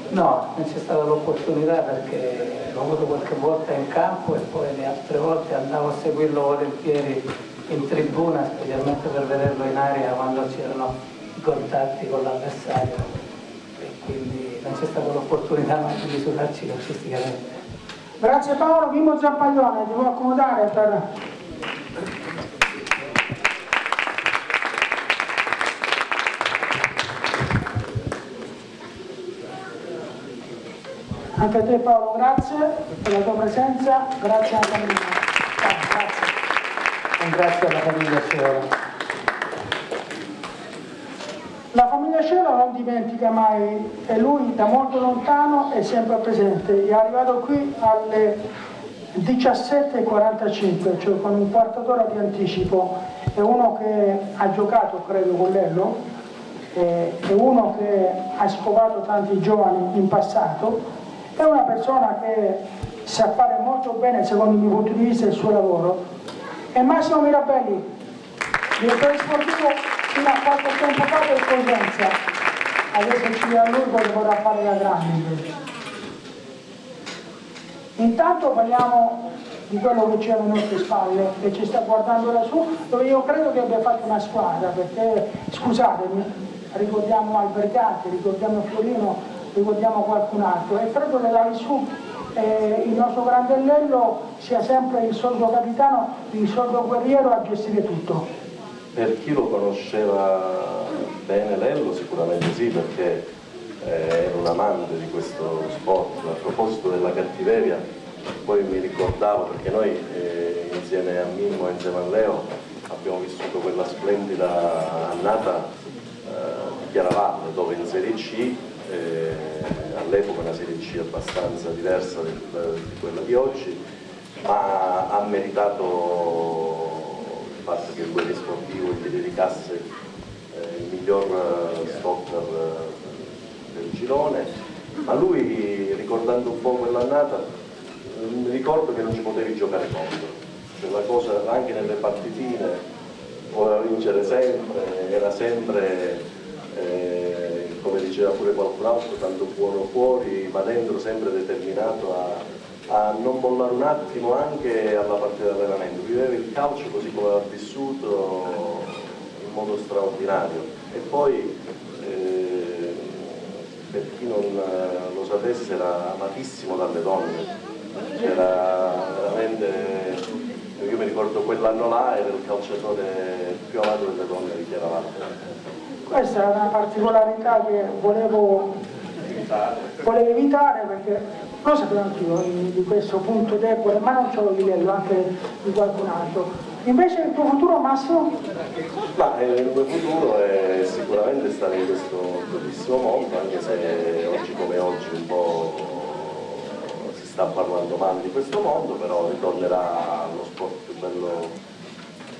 No, non c'è stata l'opportunità perché l'ho avuto qualche volta in campo e poi le altre volte andavo a seguirlo volentieri in tribuna, specialmente per vederlo in aria quando c'erano i contatti con l'avversario e quindi non c'è stata l'opportunità di misurarci calcisticamente. Grazie Paolo, Mimo Zampaglione, ti vuoi accomodare per... Anche a te Paolo, grazie per la tua presenza, grazie anche a me. Un grazie alla famiglia Sceola. La famiglia Scela non dimentica mai e lui da molto lontano è sempre presente. È arrivato qui alle 17.45, cioè con un quarto d'ora di anticipo. È uno che ha giocato, credo, con Lello, è uno che ha scovato tanti giovani in passato, è una persona che sa fare molto bene, secondo il mio punto di vista, il suo lavoro. E Massimo Mirabelli, direttore sportivo fino a qualche tempo fa per Cosenza, adesso ci a lui poi vorrà fare la grande. Intanto parliamo di quello che c'è alle nostre spalle, che ci sta guardando lassù, dove io credo che abbia fatto una squadra, perché scusatemi, ricordiamo Albergati, ricordiamo Fiorino, ricordiamo qualcun altro e credo che da lassù eh, il nostro grandellello sia sempre il solito capitano, il solito guerriero a gestire tutto. Per chi lo conosceva bene Lello sicuramente sì, perché eh, era un amante di questo sport. A proposito della cattiveria, poi mi ricordavo perché noi eh, insieme a Mimmo e insieme a Leo abbiamo vissuto quella splendida annata eh, di Chiaravalle dove in Serie C, eh, all'epoca una Serie C abbastanza diversa di quella di oggi, ma ha meritato fatto che il guerriero sportivo gli dedicasse eh, il miglior stopper del girone, ma lui ricordando un po' quell'annata mi ricordo che non ci potevi giocare contro, cioè la cosa anche nelle partitine voleva vincere sempre, era sempre eh, come diceva pure qualcun altro, tanto buono fuori, ma dentro sempre determinato a a non mollare un attimo anche alla partita di allenamento, vivere il calcio così come l'ha vissuto in modo straordinario. E poi eh, per chi non lo sapesse era amatissimo dalle donne, era veramente, io mi ricordo quell'anno là era il calciatore più amato delle donne di Chiaravalle. Questa è una particolarità che volevo, volevo evitare perché lo sapevo anch'io di questo punto debole, ma non solo di Lello, anche di qualcun altro. Invece il tuo futuro Massimo? Ma eh, il mio futuro è sicuramente stare in questo bellissimo mondo, anche se oggi come oggi un po' si sta parlando male di questo mondo, però ritornerà lo sport più bello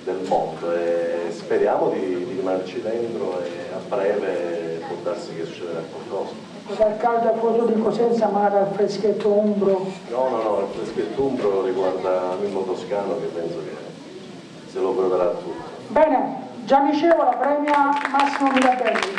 del mondo e speriamo di, di rimarci dentro e a breve può darsi che succederà qualcosa dal caldo al fuoco di Cosenza ma dal freschetto umbro? No, no, no, il freschetto umbro riguarda Mimmo Toscano che penso che se lo proverà tutto. Bene, Gianni Scevola premia Massimo Mirabelli.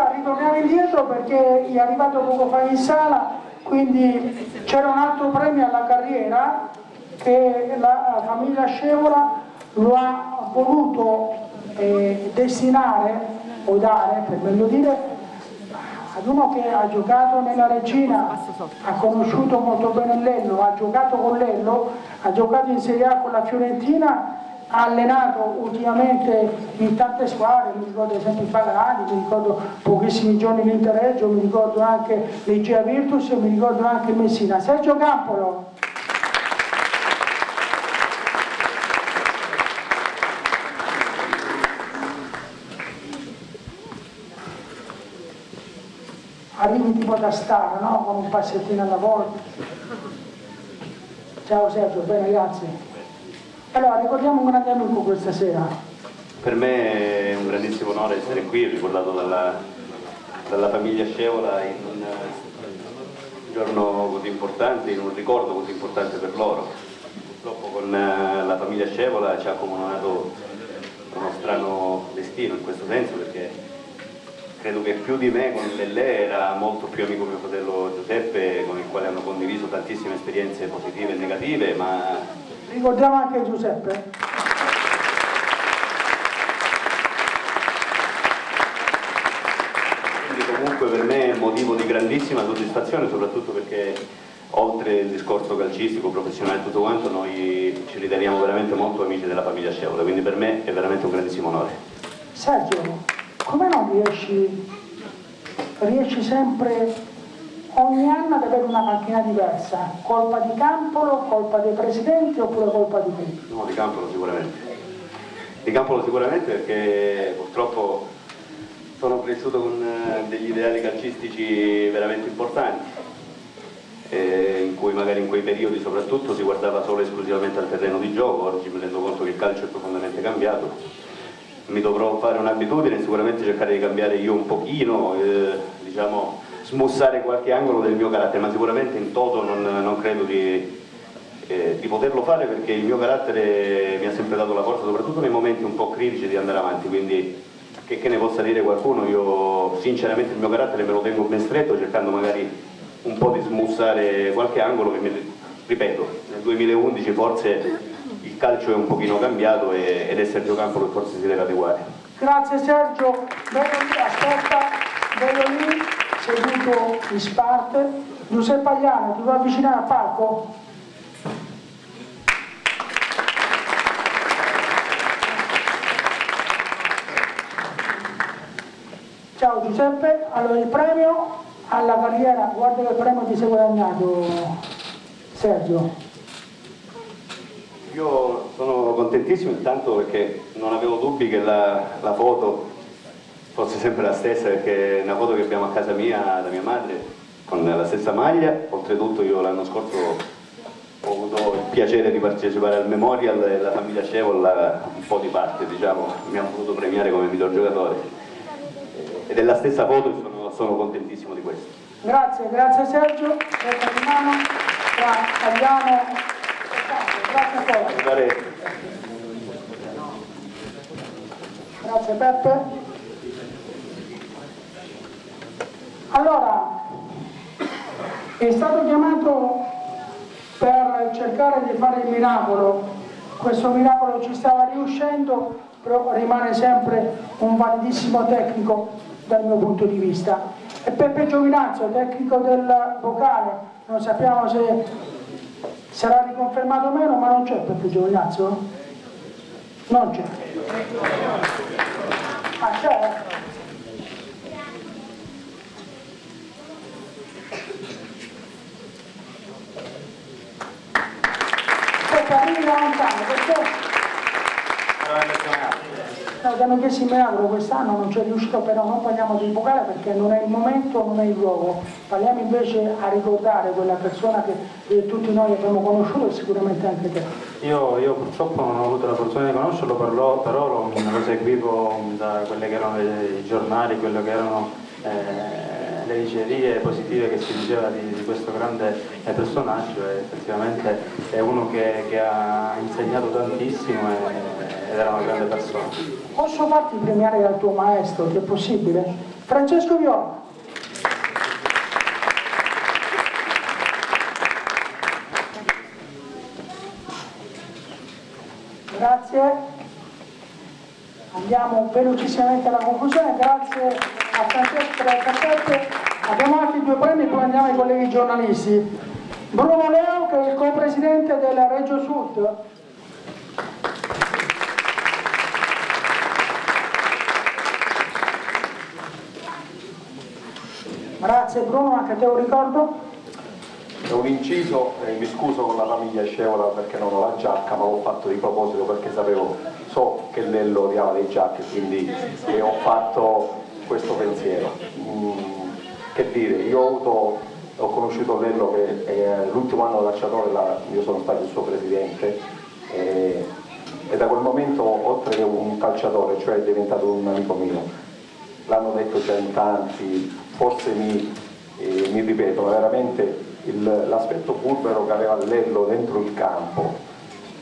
Scusa, ritorniamo indietro perché è arrivato poco fa in sala, quindi c'era un altro premio alla carriera che la famiglia Scevola lo ha voluto eh, destinare o dare, per meglio dire, ad uno che ha giocato nella Regina, ha conosciuto molto bene Lello, ha giocato con Lello, ha giocato in Serie A con la Fiorentina, ha allenato ultimamente in tante squadre, mi ricordo ad esempio i Pagani, mi ricordo pochissimi giorni l'Interreggio, mi ricordo anche l'Igea Virtus e mi ricordo anche Messina. Sergio Campolo. arrivi tipo da star, no? Con un passettino alla volta. Ciao Sergio, bene, grazie. Allora, ricordiamo un grande amico questa sera. Per me è un grandissimo onore essere qui, ricordato dalla, dalla famiglia Scevola in un giorno così importante, in un ricordo così importante per loro. Purtroppo con eh, la famiglia Scevola ci ha comunato uno strano destino in questo senso perché credo che più di me con Lellè era molto più amico mio fratello Giuseppe con il quale hanno condiviso tantissime esperienze positive e negative ma ricordiamo anche Giuseppe. Quindi comunque per me è motivo di grandissima soddisfazione soprattutto perché oltre il discorso calcistico, professionale e tutto quanto noi ci riteniamo veramente molto amici della famiglia Scevola quindi per me è veramente un grandissimo onore. Sergio come non riesci, riesci sempre ogni anno ad avere una macchina diversa? Colpa di Campolo, colpa dei presidenti oppure colpa di te? No, di Campolo sicuramente. Di Campolo sicuramente perché purtroppo sono cresciuto con eh, degli ideali calcistici veramente importanti, eh, in cui magari in quei periodi soprattutto si guardava solo e esclusivamente al terreno di gioco, oggi mi rendo conto che il calcio è profondamente cambiato mi dovrò fare un'abitudine, sicuramente cercare di cambiare io un pochino, eh, diciamo, smussare qualche angolo del mio carattere, ma sicuramente in toto non, non credo di, eh, di, poterlo fare perché il mio carattere mi ha sempre dato la forza, soprattutto nei momenti un po' critici di andare avanti, quindi che, che ne possa dire qualcuno, io sinceramente il mio carattere me lo tengo ben stretto cercando magari un po' di smussare qualche angolo che mi, ripeto, nel 2011 forse calcio è un pochino cambiato e, ed è Sergio Campo che forse si deve adeguare. Grazie Sergio, bello lì, aspetta, bello lì, seduto in sparte. Giuseppe Agliano, ti vuoi avvicinare al palco? Ciao Giuseppe, allora il premio alla carriera, guarda che premio ti sei guadagnato Sergio. Io sono contentissimo intanto perché non avevo dubbi che la, la, foto fosse sempre la stessa perché è una foto che abbiamo a casa mia da mia madre con la stessa maglia, oltretutto io l'anno scorso ho avuto il piacere di partecipare al Memorial e la famiglia Scevol un po' di parte diciamo, mi hanno voluto premiare come miglior giocatore. Ed è la stessa foto e sono, sono contentissimo di questo. Grazie, grazie Sergio, grazie di mano, tra Tagliano Grazie Peppe. Allora, è stato chiamato per cercare di fare il miracolo, questo miracolo ci stava riuscendo, però rimane sempre un validissimo tecnico dal mio punto di vista. E Peppe Giovinazzo, tecnico del vocale, non sappiamo se sarà riconfermato o meno, ma non c'è Peppe Giovinazzo? Non c'è. Ah, c'è? Peppe, da lontano, perché? No, ti hanno chiesto il miracolo quest'anno, non c'è riuscito, però non parliamo di vocale perché non è il momento, non è il luogo. Parliamo invece a ricordare quella persona che eh, tutti noi abbiamo conosciuto e sicuramente anche te. Io, io purtroppo non ho avuto la fortuna di conoscerlo, però, però lo, lo, seguivo da quelli che erano i giornali, quello che erano eh, le dicerie positive che si diceva di, di questo grande eh, personaggio e effettivamente è uno che, che ha insegnato tantissimo e, ed era una grande persona. Posso farti premiare dal tuo maestro, se è possibile? Francesco Viola. Grazie. Andiamo velocissimamente alla conclusione, grazie a Francesco del Cappette. Abbiamo altri due premi, poi andiamo ai colleghi giornalisti. Bruno Leo, che è il co-presidente della Reggio Sud. Grazie Bruno, anche a te un ricordo. È un inciso e mi scuso con la famiglia Scevola perché non ho la giacca, ma l'ho fatto di proposito perché sapevo, so che Lello odiava le giacche, quindi eh, ho fatto questo pensiero. Mm, che dire, io ho, avuto, ho conosciuto Lello che è l'ultimo anno calciatore, io sono stato il suo presidente e, e da quel momento oltre che un calciatore, cioè è diventato un amico mio. L'hanno detto già in tanti, forse mi, eh, mi ripeto, veramente l'aspetto burbero che aveva Lello dentro il campo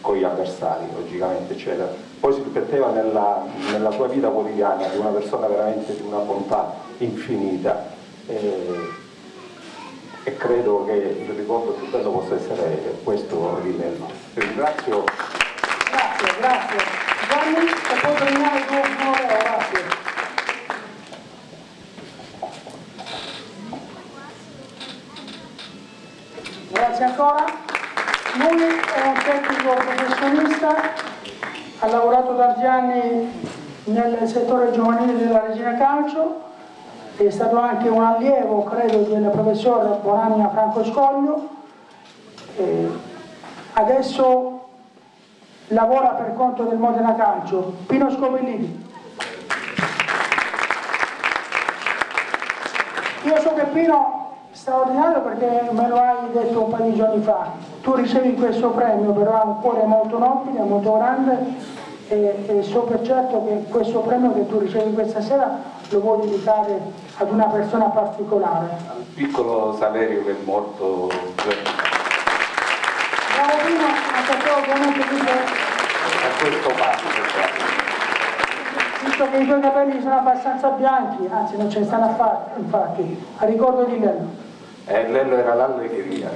con gli avversari logicamente eccetera. Poi si ripeteva nella, nella sua vita quotidiana di una persona veramente di una bontà infinita. E, e credo che il ricordo più bello possa essere questo di Lello ringrazio. Grazie grazie. Gianni Grazie ancora. Lui è un tecnico professionista, ha lavorato da anni nel settore giovanile della Regina Calcio, è stato anche un allievo, credo, del professor Bonannia Franco Scoglio. E adesso lavora per conto del Modena Calcio. Pino Scopellini. Io so che Pino straordinario perché me lo hai detto un paio di giorni fa. Tu ricevi questo premio, però ha un cuore molto nobile, molto grande e, e so per certo che questo premio che tu ricevi questa sera lo vuoi dedicare ad una persona particolare. Al piccolo Saverio che è morto fa. Bravo ovviamente. A questo passo visto che i tuoi capelli sono abbastanza bianchi, anzi non ce ne stanno affatto, infatti, a ricordo di Lello. Eh, Lello era l'allegheria,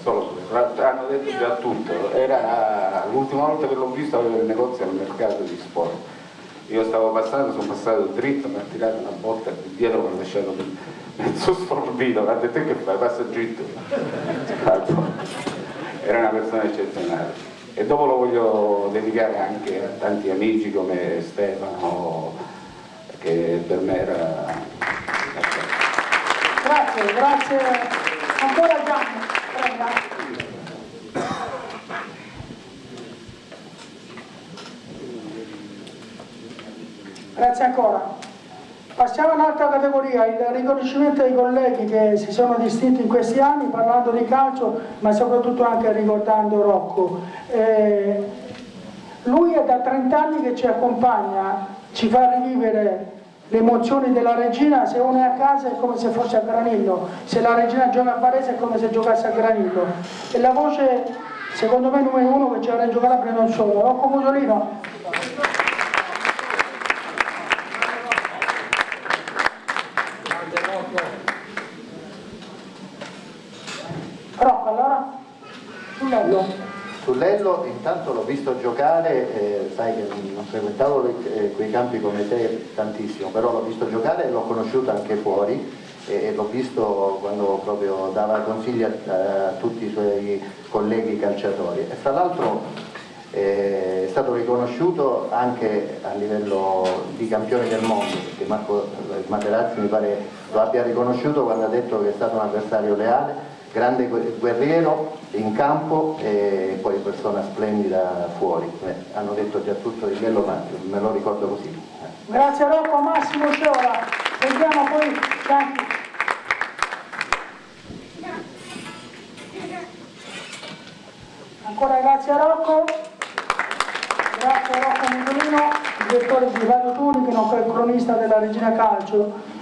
solo hanno detto già tutto, era l'ultima volta che l'ho visto aveva il negozio al mercato di sport. Io stavo passando, sono passato dritto, mi ha tirato una botta di dietro, mi ha lasciato mezzo stordito, mi ha detto che fai, passa dritto. Era una persona eccezionale. E dopo lo voglio dedicare anche a tanti amici come Stefano, che per me era Grazie, grazie ancora Gianni. Grazie ancora. Passiamo a un'altra categoria, il riconoscimento ai colleghi che si sono distinti in questi anni parlando di calcio, ma soprattutto anche ricordando Rocco. Eh, lui è da 30 anni che ci accompagna, ci fa rivivere le emozioni della regina, se uno è a casa è come se fosse a Granillo, se la regina gioca a Varese è come se giocasse a Granillo. E la voce, secondo me, numero uno che c'era in Calabria non solo, Rocco Musolino. Rocco, allora? Sull'Ello intanto l'ho visto giocare, eh, sai che non frequentavo le, eh, quei campi come te tantissimo, però l'ho visto giocare e l'ho conosciuto anche fuori e, e l'ho visto quando proprio dava consigli a, a, tutti i suoi colleghi calciatori. E fra l'altro eh, è stato riconosciuto anche a livello di campione del mondo, perché Marco Materazzi mi pare lo abbia riconosciuto quando ha detto che è stato un avversario leale grande guerriero in campo e poi persona splendida fuori. Eh, hanno detto già tutto di bello, ma me lo ricordo così. Grazie Rocco, Massimo Sciola. Sentiamo poi tanti. Ancora grazie a Rocco. Grazie a Rocco Nicolino, direttore di Radio Tuni, che non è il cronista della Regina Calcio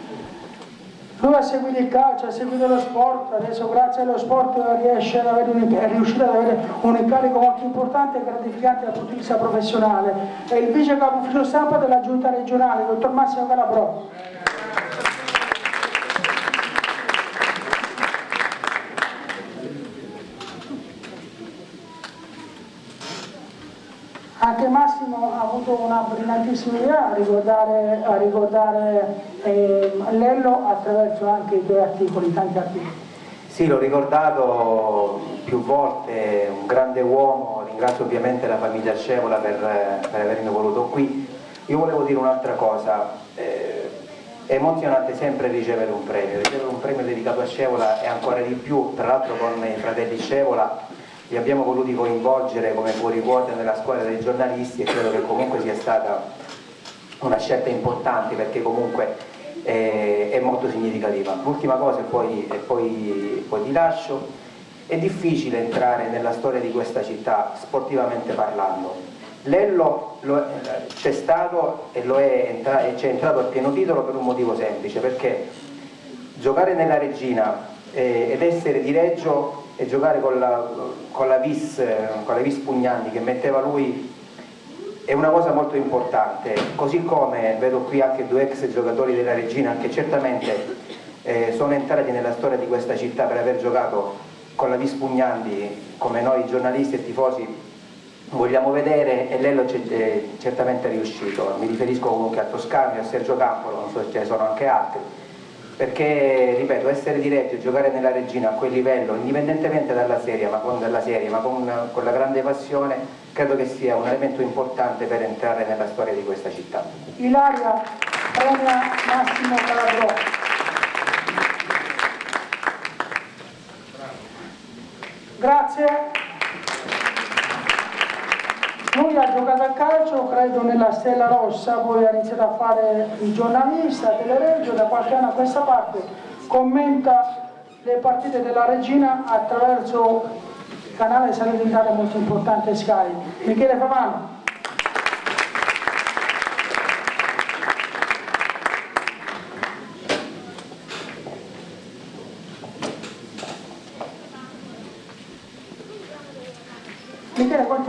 lui ha seguito il calcio, ha seguito lo sport, adesso grazie allo sport riesce ad avere un, è riuscito ad avere un incarico molto importante e gratificante dal punto di vista professionale. È il vice capo ufficio stampa della giunta regionale, dottor Massimo Calabro. Anche Massimo ha avuto una brillantissima idea a ricordare, a ricordare eh, Lello attraverso anche i tuoi articoli, tanti articoli. Sì, l'ho ricordato più volte, un grande uomo, ringrazio ovviamente la famiglia Scevola per, per avermi voluto qui. Io volevo dire un'altra cosa, eh, è emozionante sempre ricevere un premio, ricevere un premio dedicato a Scevola è ancora di più, tra l'altro con i fratelli Scevola li abbiamo voluti coinvolgere come fuori quota nella squadra dei giornalisti e credo che comunque sia stata una scelta importante perché comunque è, è molto significativa. L'ultima cosa e poi, e poi, poi ti lascio, è difficile entrare nella storia di questa città sportivamente parlando. Lello c'è stato e c'è entrato a pieno titolo per un motivo semplice, perché giocare nella Regina eh, ed essere di Reggio e giocare con la, con la, vis, con la vis Pugnani che metteva lui è una cosa molto importante, così come vedo qui anche due ex giocatori della Regina che certamente eh, sono entrati nella storia di questa città per aver giocato con la Vis Pugnandi come noi giornalisti e tifosi vogliamo vedere e Lello è eh, certamente riuscito, mi riferisco comunque a Toscano e a Sergio Campolo, non so se ce ne sono anche altri perché ripeto essere diretti e giocare nella regina a quel livello indipendentemente dalla serie ma con, serie, ma con, con, la grande passione credo che sia un elemento importante per entrare nella storia di questa città. Ilaria premia Massimo Calabrò grazie lui ha giocato a calcio, credo nella Stella Rossa, poi ha iniziato a fare il giornalista, telereggio, da qualche anno a questa parte commenta le partite della Regina attraverso il canale satellitare molto importante Sky. Michele Favano.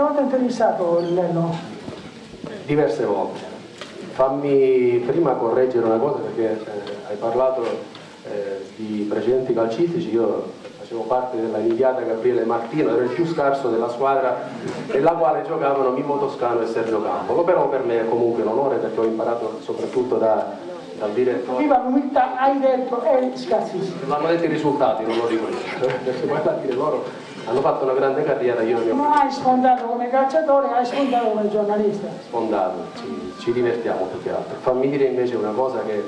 Hai intervistato Lello? Diverse volte. Fammi prima correggere una cosa perché eh, hai parlato eh, di precedenti calcistici, io facevo parte della iniziata Gabriele Martino, ero il più scarso della squadra nella quale giocavano Mimmo Toscano e Sergio Campolo, però per me è comunque un onore perché ho imparato soprattutto da, dal direttore. Viva l'umiltà, hai detto, è scarsissimo. L'hanno detto i risultati, non lo dico io, perché poi alla fine loro hanno fatto una grande carriera, io non Non hai sfondato come calciatore, hai sfondato come giornalista. Sfondato, ci, ci divertiamo più che altro. Fammi dire invece una cosa che eh,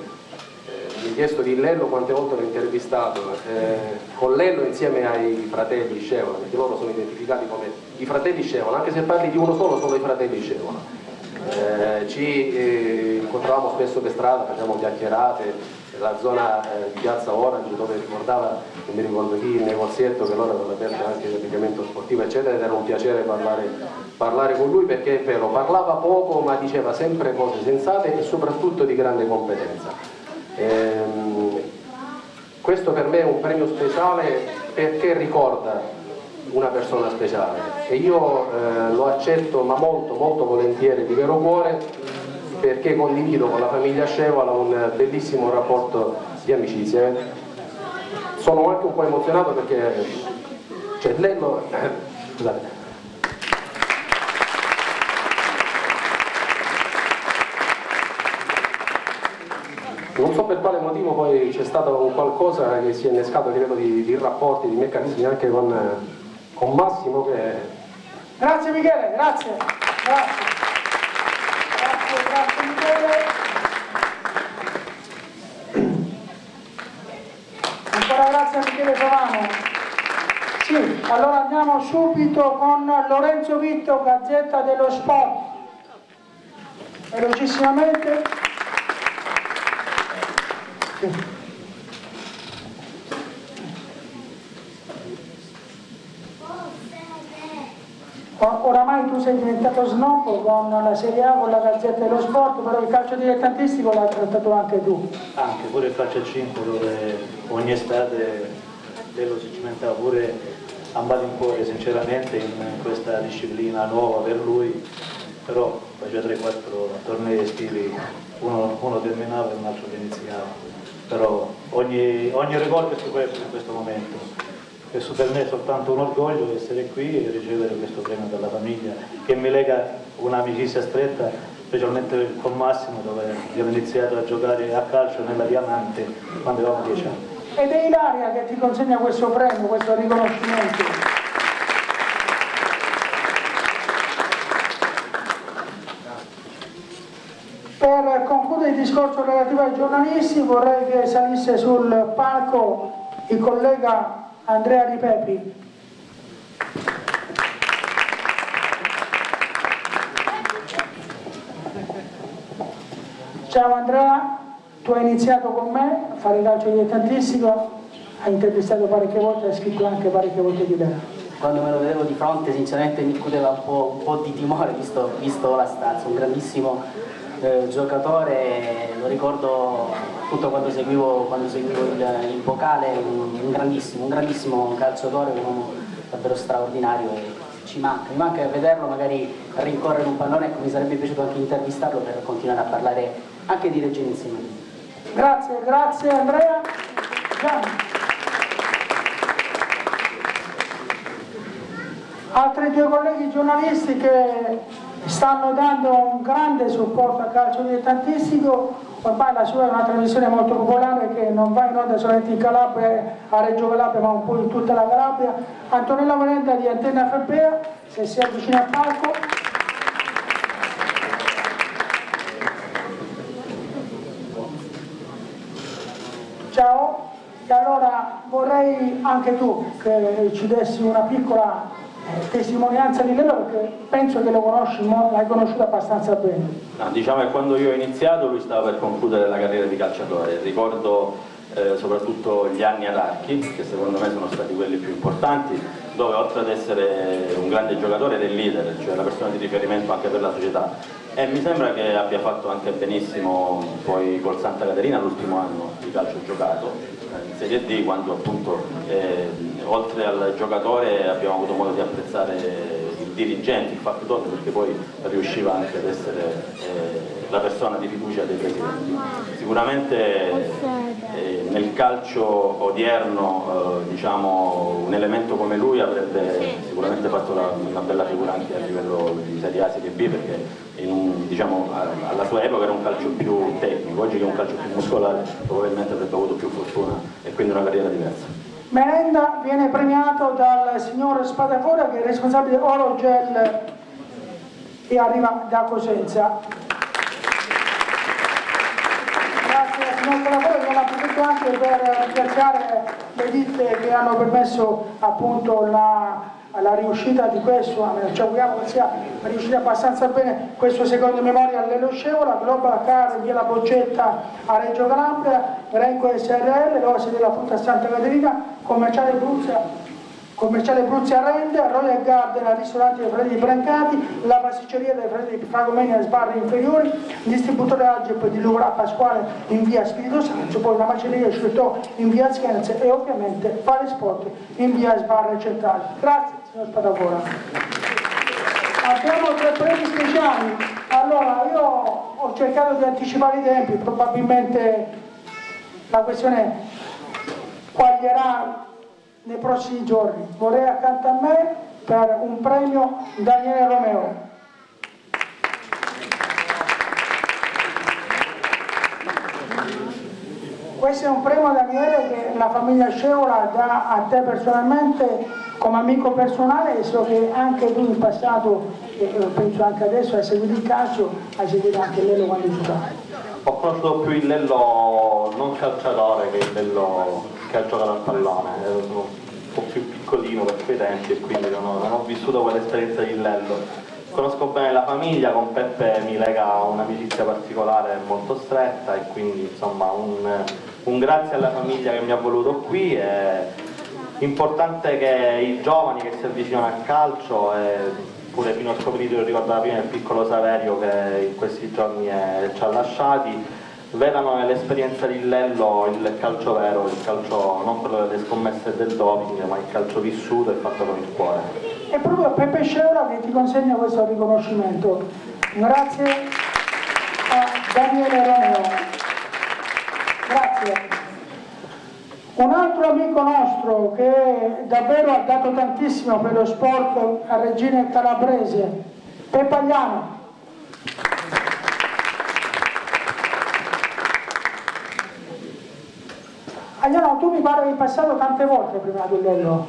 mi ha chiesto di Lello quante volte l'ho intervistato, eh, con Lello insieme ai fratelli Scevola, perché loro sono identificati come i fratelli Scevola, anche se parli di uno solo, sono i fratelli Scevola. Eh, ci eh, incontravamo spesso per strada, facciamo chiacchierate, nella zona eh, di Piazza Orange dove ricordava, non mi ricordo chi, il negozietto che loro avevano aperto anche l'abbigliamento sportivo eccetera ed era un piacere parlare, parlare, con lui perché è vero, parlava poco ma diceva sempre cose sensate e soprattutto di grande competenza. Ehm, questo per me è un premio speciale perché ricorda una persona speciale e io eh, lo accetto ma molto molto volentieri di vero cuore perché condivido con la famiglia Scevola un bellissimo rapporto di amicizia. Sono anche un po' emozionato perché cioè, Lello, <coughs> scusate, non so per quale motivo poi c'è stato qualcosa che si è innescato a livello di, di rapporti, di meccanismi anche con, con Massimo che... Grazie Michele, grazie. grazie grazie Michele. Ancora grazie a Michele Savano. Sì, allora andiamo subito con Lorenzo Vitto, Gazzetta dello Sport. Velocissimamente. Sì. Oramai tu sei diventato snob con la Serie A, con la Gazzetta dello Sport, però il calcio dilettantistico l'hai trattato anche tu. Anche, pure il calcio a 5 dove ogni estate Dello si cimentava pure a malincuore sinceramente in questa disciplina nuova per lui, però faceva 3-4 tornei estivi, uno, uno terminava e un altro iniziava, però ogni, ogni ricordo è stupendo in questo momento e per me è soltanto un orgoglio essere qui e ricevere questo premio dalla famiglia che mi lega un'amicizia stretta specialmente con Massimo dove abbiamo iniziato a giocare a calcio nella Diamante quando avevamo 10 anni. Ed è Ilaria che ti consegna questo premio, questo riconoscimento. Per concludere il discorso relativo ai giornalisti vorrei che salisse sul palco il collega Andrea Ripepi. Ciao Andrea, tu hai iniziato con me a fare calcio dilettantistico, hai intervistato parecchie volte, hai scritto anche parecchie volte di te. Quando me lo vedevo di fronte sinceramente mi incuteva un po', un po di timore visto, visto la stazza, un grandissimo eh, giocatore, lo ricordo tutto quando seguivo, quando seguivo il, il vocale, un, un, grandissimo, un grandissimo calciatore, un uomo davvero straordinario e ci manca, mi manca vederlo magari rincorrere un pallone, ecco mi sarebbe piaciuto anche intervistarlo per continuare a parlare anche di Reggio insieme. Grazie, grazie Andrea. Gianni. Altri due colleghi giornalisti che stanno dando un grande supporto al calcio dilettantistico, ormai la sua è una trasmissione molto popolare che non va in onda solamente in Calabria, a Reggio Calabria, ma un po' in tutta la Calabria. Antonella Valenda di Antenna Febbea, se si avvicina al palco. Ciao, e allora vorrei anche tu che ci dessi una piccola testimonianza di Lello perché penso che lo conosci, l'hai conosciuto abbastanza bene. No, diciamo che quando io ho iniziato lui stava per concludere la carriera di calciatore, ricordo eh, soprattutto gli anni ad Archi, che secondo me sono stati quelli più importanti, dove oltre ad essere un grande giocatore era il leader, cioè la persona di riferimento anche per la società. E mi sembra che abbia fatto anche benissimo poi col Santa Caterina l'ultimo anno di calcio giocato, in Serie D, quando appunto eh, oltre al giocatore abbiamo avuto modo di apprezzare il dirigente, il fattore, perché poi riusciva anche ad essere eh, la persona di fiducia dei presidenti. Sicuramente eh, nel calcio odierno eh, diciamo, un elemento come lui avrebbe sicuramente fatto la, una bella figura anche a livello di Serie A, Serie B perché un, diciamo, alla sua epoca era un calcio più tecnico, oggi che è un calcio più muscolare probabilmente avrebbe avuto più fortuna e quindi una carriera diversa. Merenda viene premiato dal signor Spadafora che è responsabile Orogel e arriva da Cosenza. Grazie al signor Spadafora che l'approfitto anche per ringraziare le ditte che hanno permesso appunto la alla riuscita di questo, ci auguriamo che sia riuscita abbastanza bene questo secondo memoria all'Elo Scevola, Global Car, via la Boccetta a Reggio Calabria, Renco SRL, l'Orsi della Frutta Santa Caterina, Commerciale Bruzia, Commerciale Bruzia Rende, Royal Garden al ristorante dei Fratelli Brancati, la pasticceria dei Fratelli Fragomeni a Sbarre Inferiori, distributore Algep di Lura Pasquale in via Spirito Santo, poi la macelleria Sciutò in via Scherze e ovviamente fare sport in via Sbarre Centrale. Grazie signor Spadafora. Abbiamo tre premi speciali, allora io ho cercato di anticipare i tempi, probabilmente la questione quaglierà nei prossimi giorni. Vorrei accanto a me per un premio Daniele Romeo. Questo è un premio Daniele che la famiglia Scevola dà a te personalmente come amico personale so che anche tu in passato, e penso anche adesso, hai seguito il calcio, hai seguito anche Lello quando giocava. Ho conosciuto più il Lello non calciatore che il Lello che ha giocato al pallone, ero un po' più piccolino per quei tempi e quindi non ho, non ho vissuto quell'esperienza di Lello. Conosco bene la famiglia, con Peppe mi lega un'amicizia particolare molto stretta e quindi insomma un, un grazie alla famiglia che mi ha voluto qui e Importante che i giovani che si avvicinano al calcio e pure Pino Scoprito, ricordava prima il piccolo Saverio che in questi giorni è, ci ha lasciati, vedano nell'esperienza di Lello il calcio vero, il calcio non quello delle scommesse del doping, ma il calcio vissuto e fatto con il cuore. È proprio Peppe Sceura che ti consegna questo riconoscimento. Grazie a Daniele Romeo. Grazie. Un altro amico nostro che davvero ha dato tantissimo per lo sport a Regina Calabrese, Pepagliano. Agliano, tu mi che hai passato tante volte prima di Lello.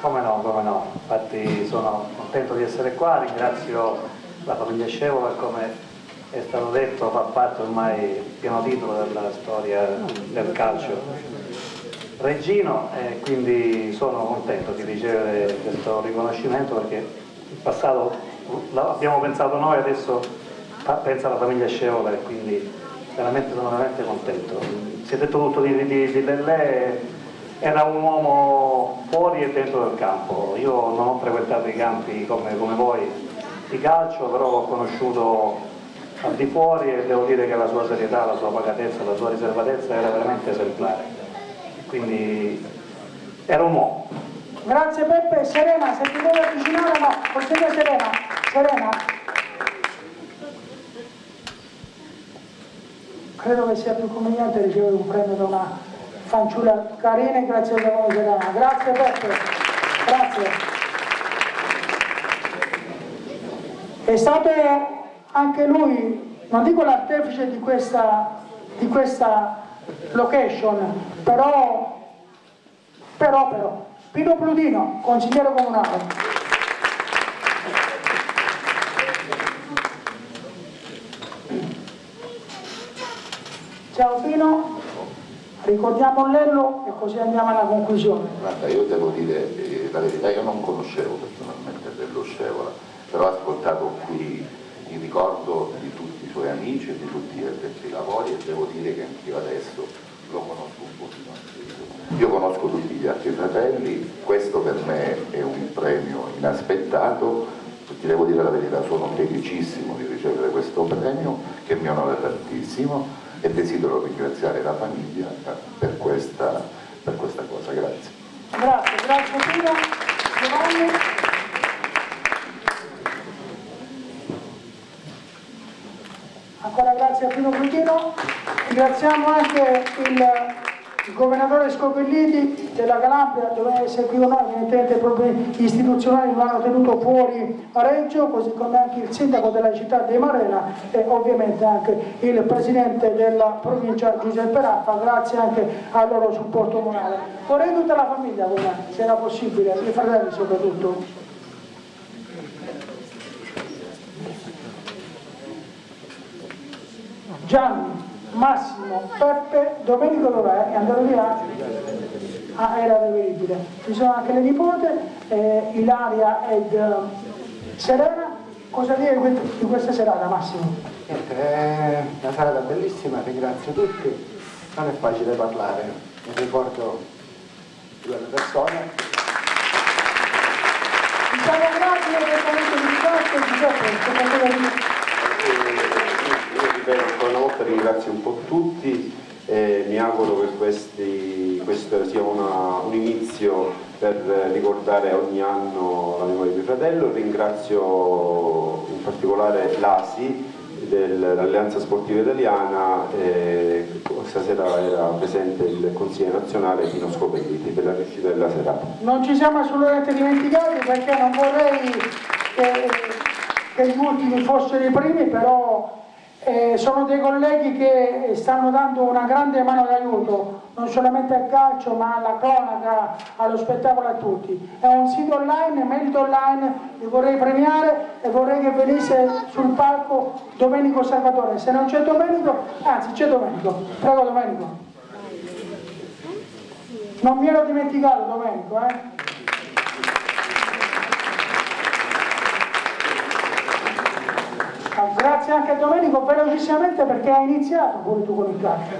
Come no, come no, infatti sono contento di essere qua, ringrazio la famiglia Scevola come è stato detto fa parte ormai pieno titolo della storia del calcio Reggino e quindi sono contento di ricevere questo riconoscimento perché in passato l'abbiamo pensato noi, adesso pensa la famiglia Scevola e quindi veramente sono veramente contento. Si è detto tutto di, di, di Lellè, era un uomo fuori e dentro del campo, io non ho frequentato i campi come, come voi di calcio, però ho conosciuto al di fuori e devo dire che la sua serietà, la sua pacatezza, la sua riservatezza era veramente esemplare quindi era un uomo. Grazie Peppe, Serena, se ti vuoi avvicinare no, consiglia Serena, Serena. Credo che sia più conveniente ricevere un premio da una fanciulla carina e grazie a noi Serena. Grazie Peppe, grazie. È stato anche lui, non dico l'artefice di questa, di questa location, però, però, però, Pino Pludino, consigliere comunale. Ciao Pino, ricordiamo Lello e così andiamo alla conclusione. Guarda, io devo dire eh, la verità, io non conoscevo personalmente Lello Scevola, però ho ascoltato qui il ricordo di suoi amici e di tutti gli addetti lavori e devo dire che anch'io adesso lo conosco un pochino Io conosco tutti gli altri fratelli, questo per me è un premio inaspettato, ti devo dire la verità, sono felicissimo di ricevere questo premio che mi onora tantissimo e desidero ringraziare la famiglia per questa, per questa cosa. Grazie. Grazie, grazie. Giovanni. Ancora grazie a Pino Brutino. Ringraziamo anche il, il governatore Scopelliti della Calabria, dove seguivo noi, evidentemente problemi istituzionali lo hanno tenuto fuori a Reggio, così come anche il sindaco della città di Marena e ovviamente anche il presidente della provincia Giuseppe Raffa, grazie anche al loro supporto comunale. Vorrei tutta la famiglia se era possibile, i fratelli soprattutto. Gianni, Massimo, Peppe, Domenico dov'è? È andato via? Ah, era reperibile. Ci sono anche le nipote, eh, Ilaria ed uh, Serena. Cosa dire di questa serata, Massimo? Niente, è una serata bellissima, ringrazio tutti. Non è facile parlare, mi ricordo di quelle persone. Diciamo grazie per il momento di dibattito, Giuseppe, ripeto ancora una volta ringrazio un po' tutti e mi auguro che questi, questo sia una, un inizio per ricordare ogni anno la memoria di fratello, ringrazio in particolare l'ASI dell'Alleanza Sportiva Italiana e stasera era presente il consigliere nazionale Pino Scopelliti per la riuscita della serata. Non ci siamo assolutamente dimenticati perché non vorrei che, che gli ultimi fossero i primi, però eh, sono dei colleghi che stanno dando una grande mano d'aiuto non solamente al calcio ma alla cronaca, allo spettacolo a tutti. È un sito online, merito online, li vorrei premiare e vorrei che venisse sul palco Domenico Salvatore. Se non c'è Domenico, anzi c'è Domenico, prego Domenico. Non mi ero dimenticato Domenico, eh? Grazie anche a Domenico, velocissimamente perché hai iniziato pure tu con il calcio.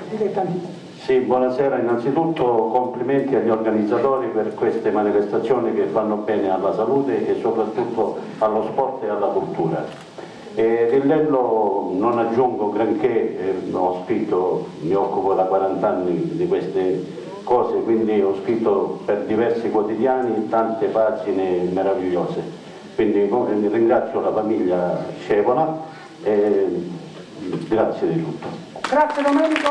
Sì, buonasera, innanzitutto complimenti agli organizzatori per queste manifestazioni che fanno bene alla salute e soprattutto allo sport e alla cultura. E Rilello non aggiungo granché, eh, ho scritto, mi occupo da 40 anni di queste cose, quindi ho scritto per diversi quotidiani tante pagine meravigliose. Quindi ringrazio la famiglia Scevola e grazie di tutto. Grazie Domenico,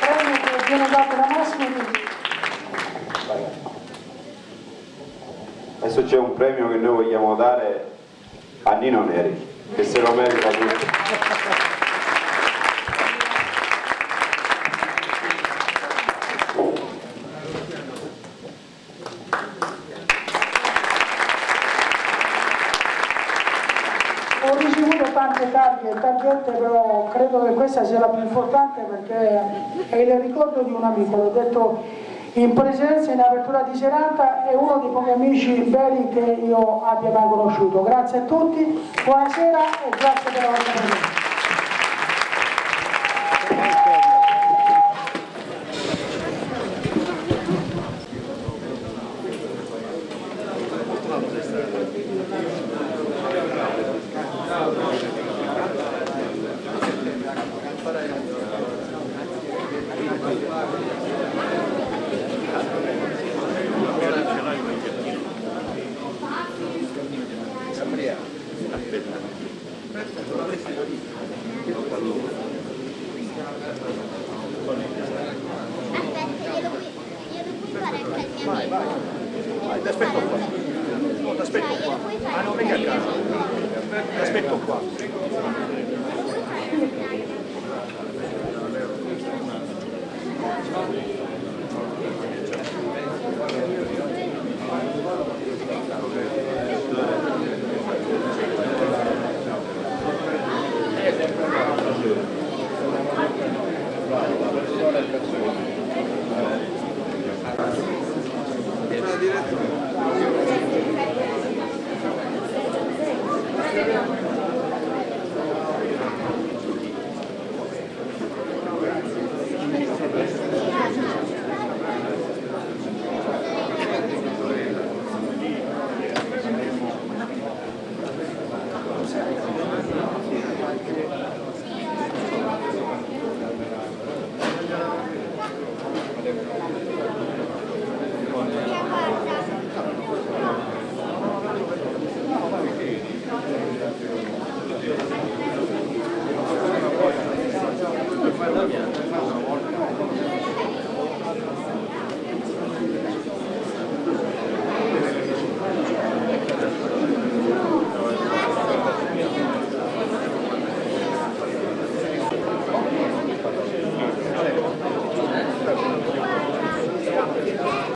premio che viene dato da Giuseppe. Adesso c'è un premio che noi vogliamo dare a Nino Neri, che se lo merita tutto. Ho ricevuto tante targhe e targhette, però credo che questa sia la più importante perché è il ricordo di un amico, l'ho detto in presenza, in apertura di serata, è uno dei pochi amici veri che io abbia mai conosciuto. Grazie a tutti, buonasera e grazie per la vostra presenza.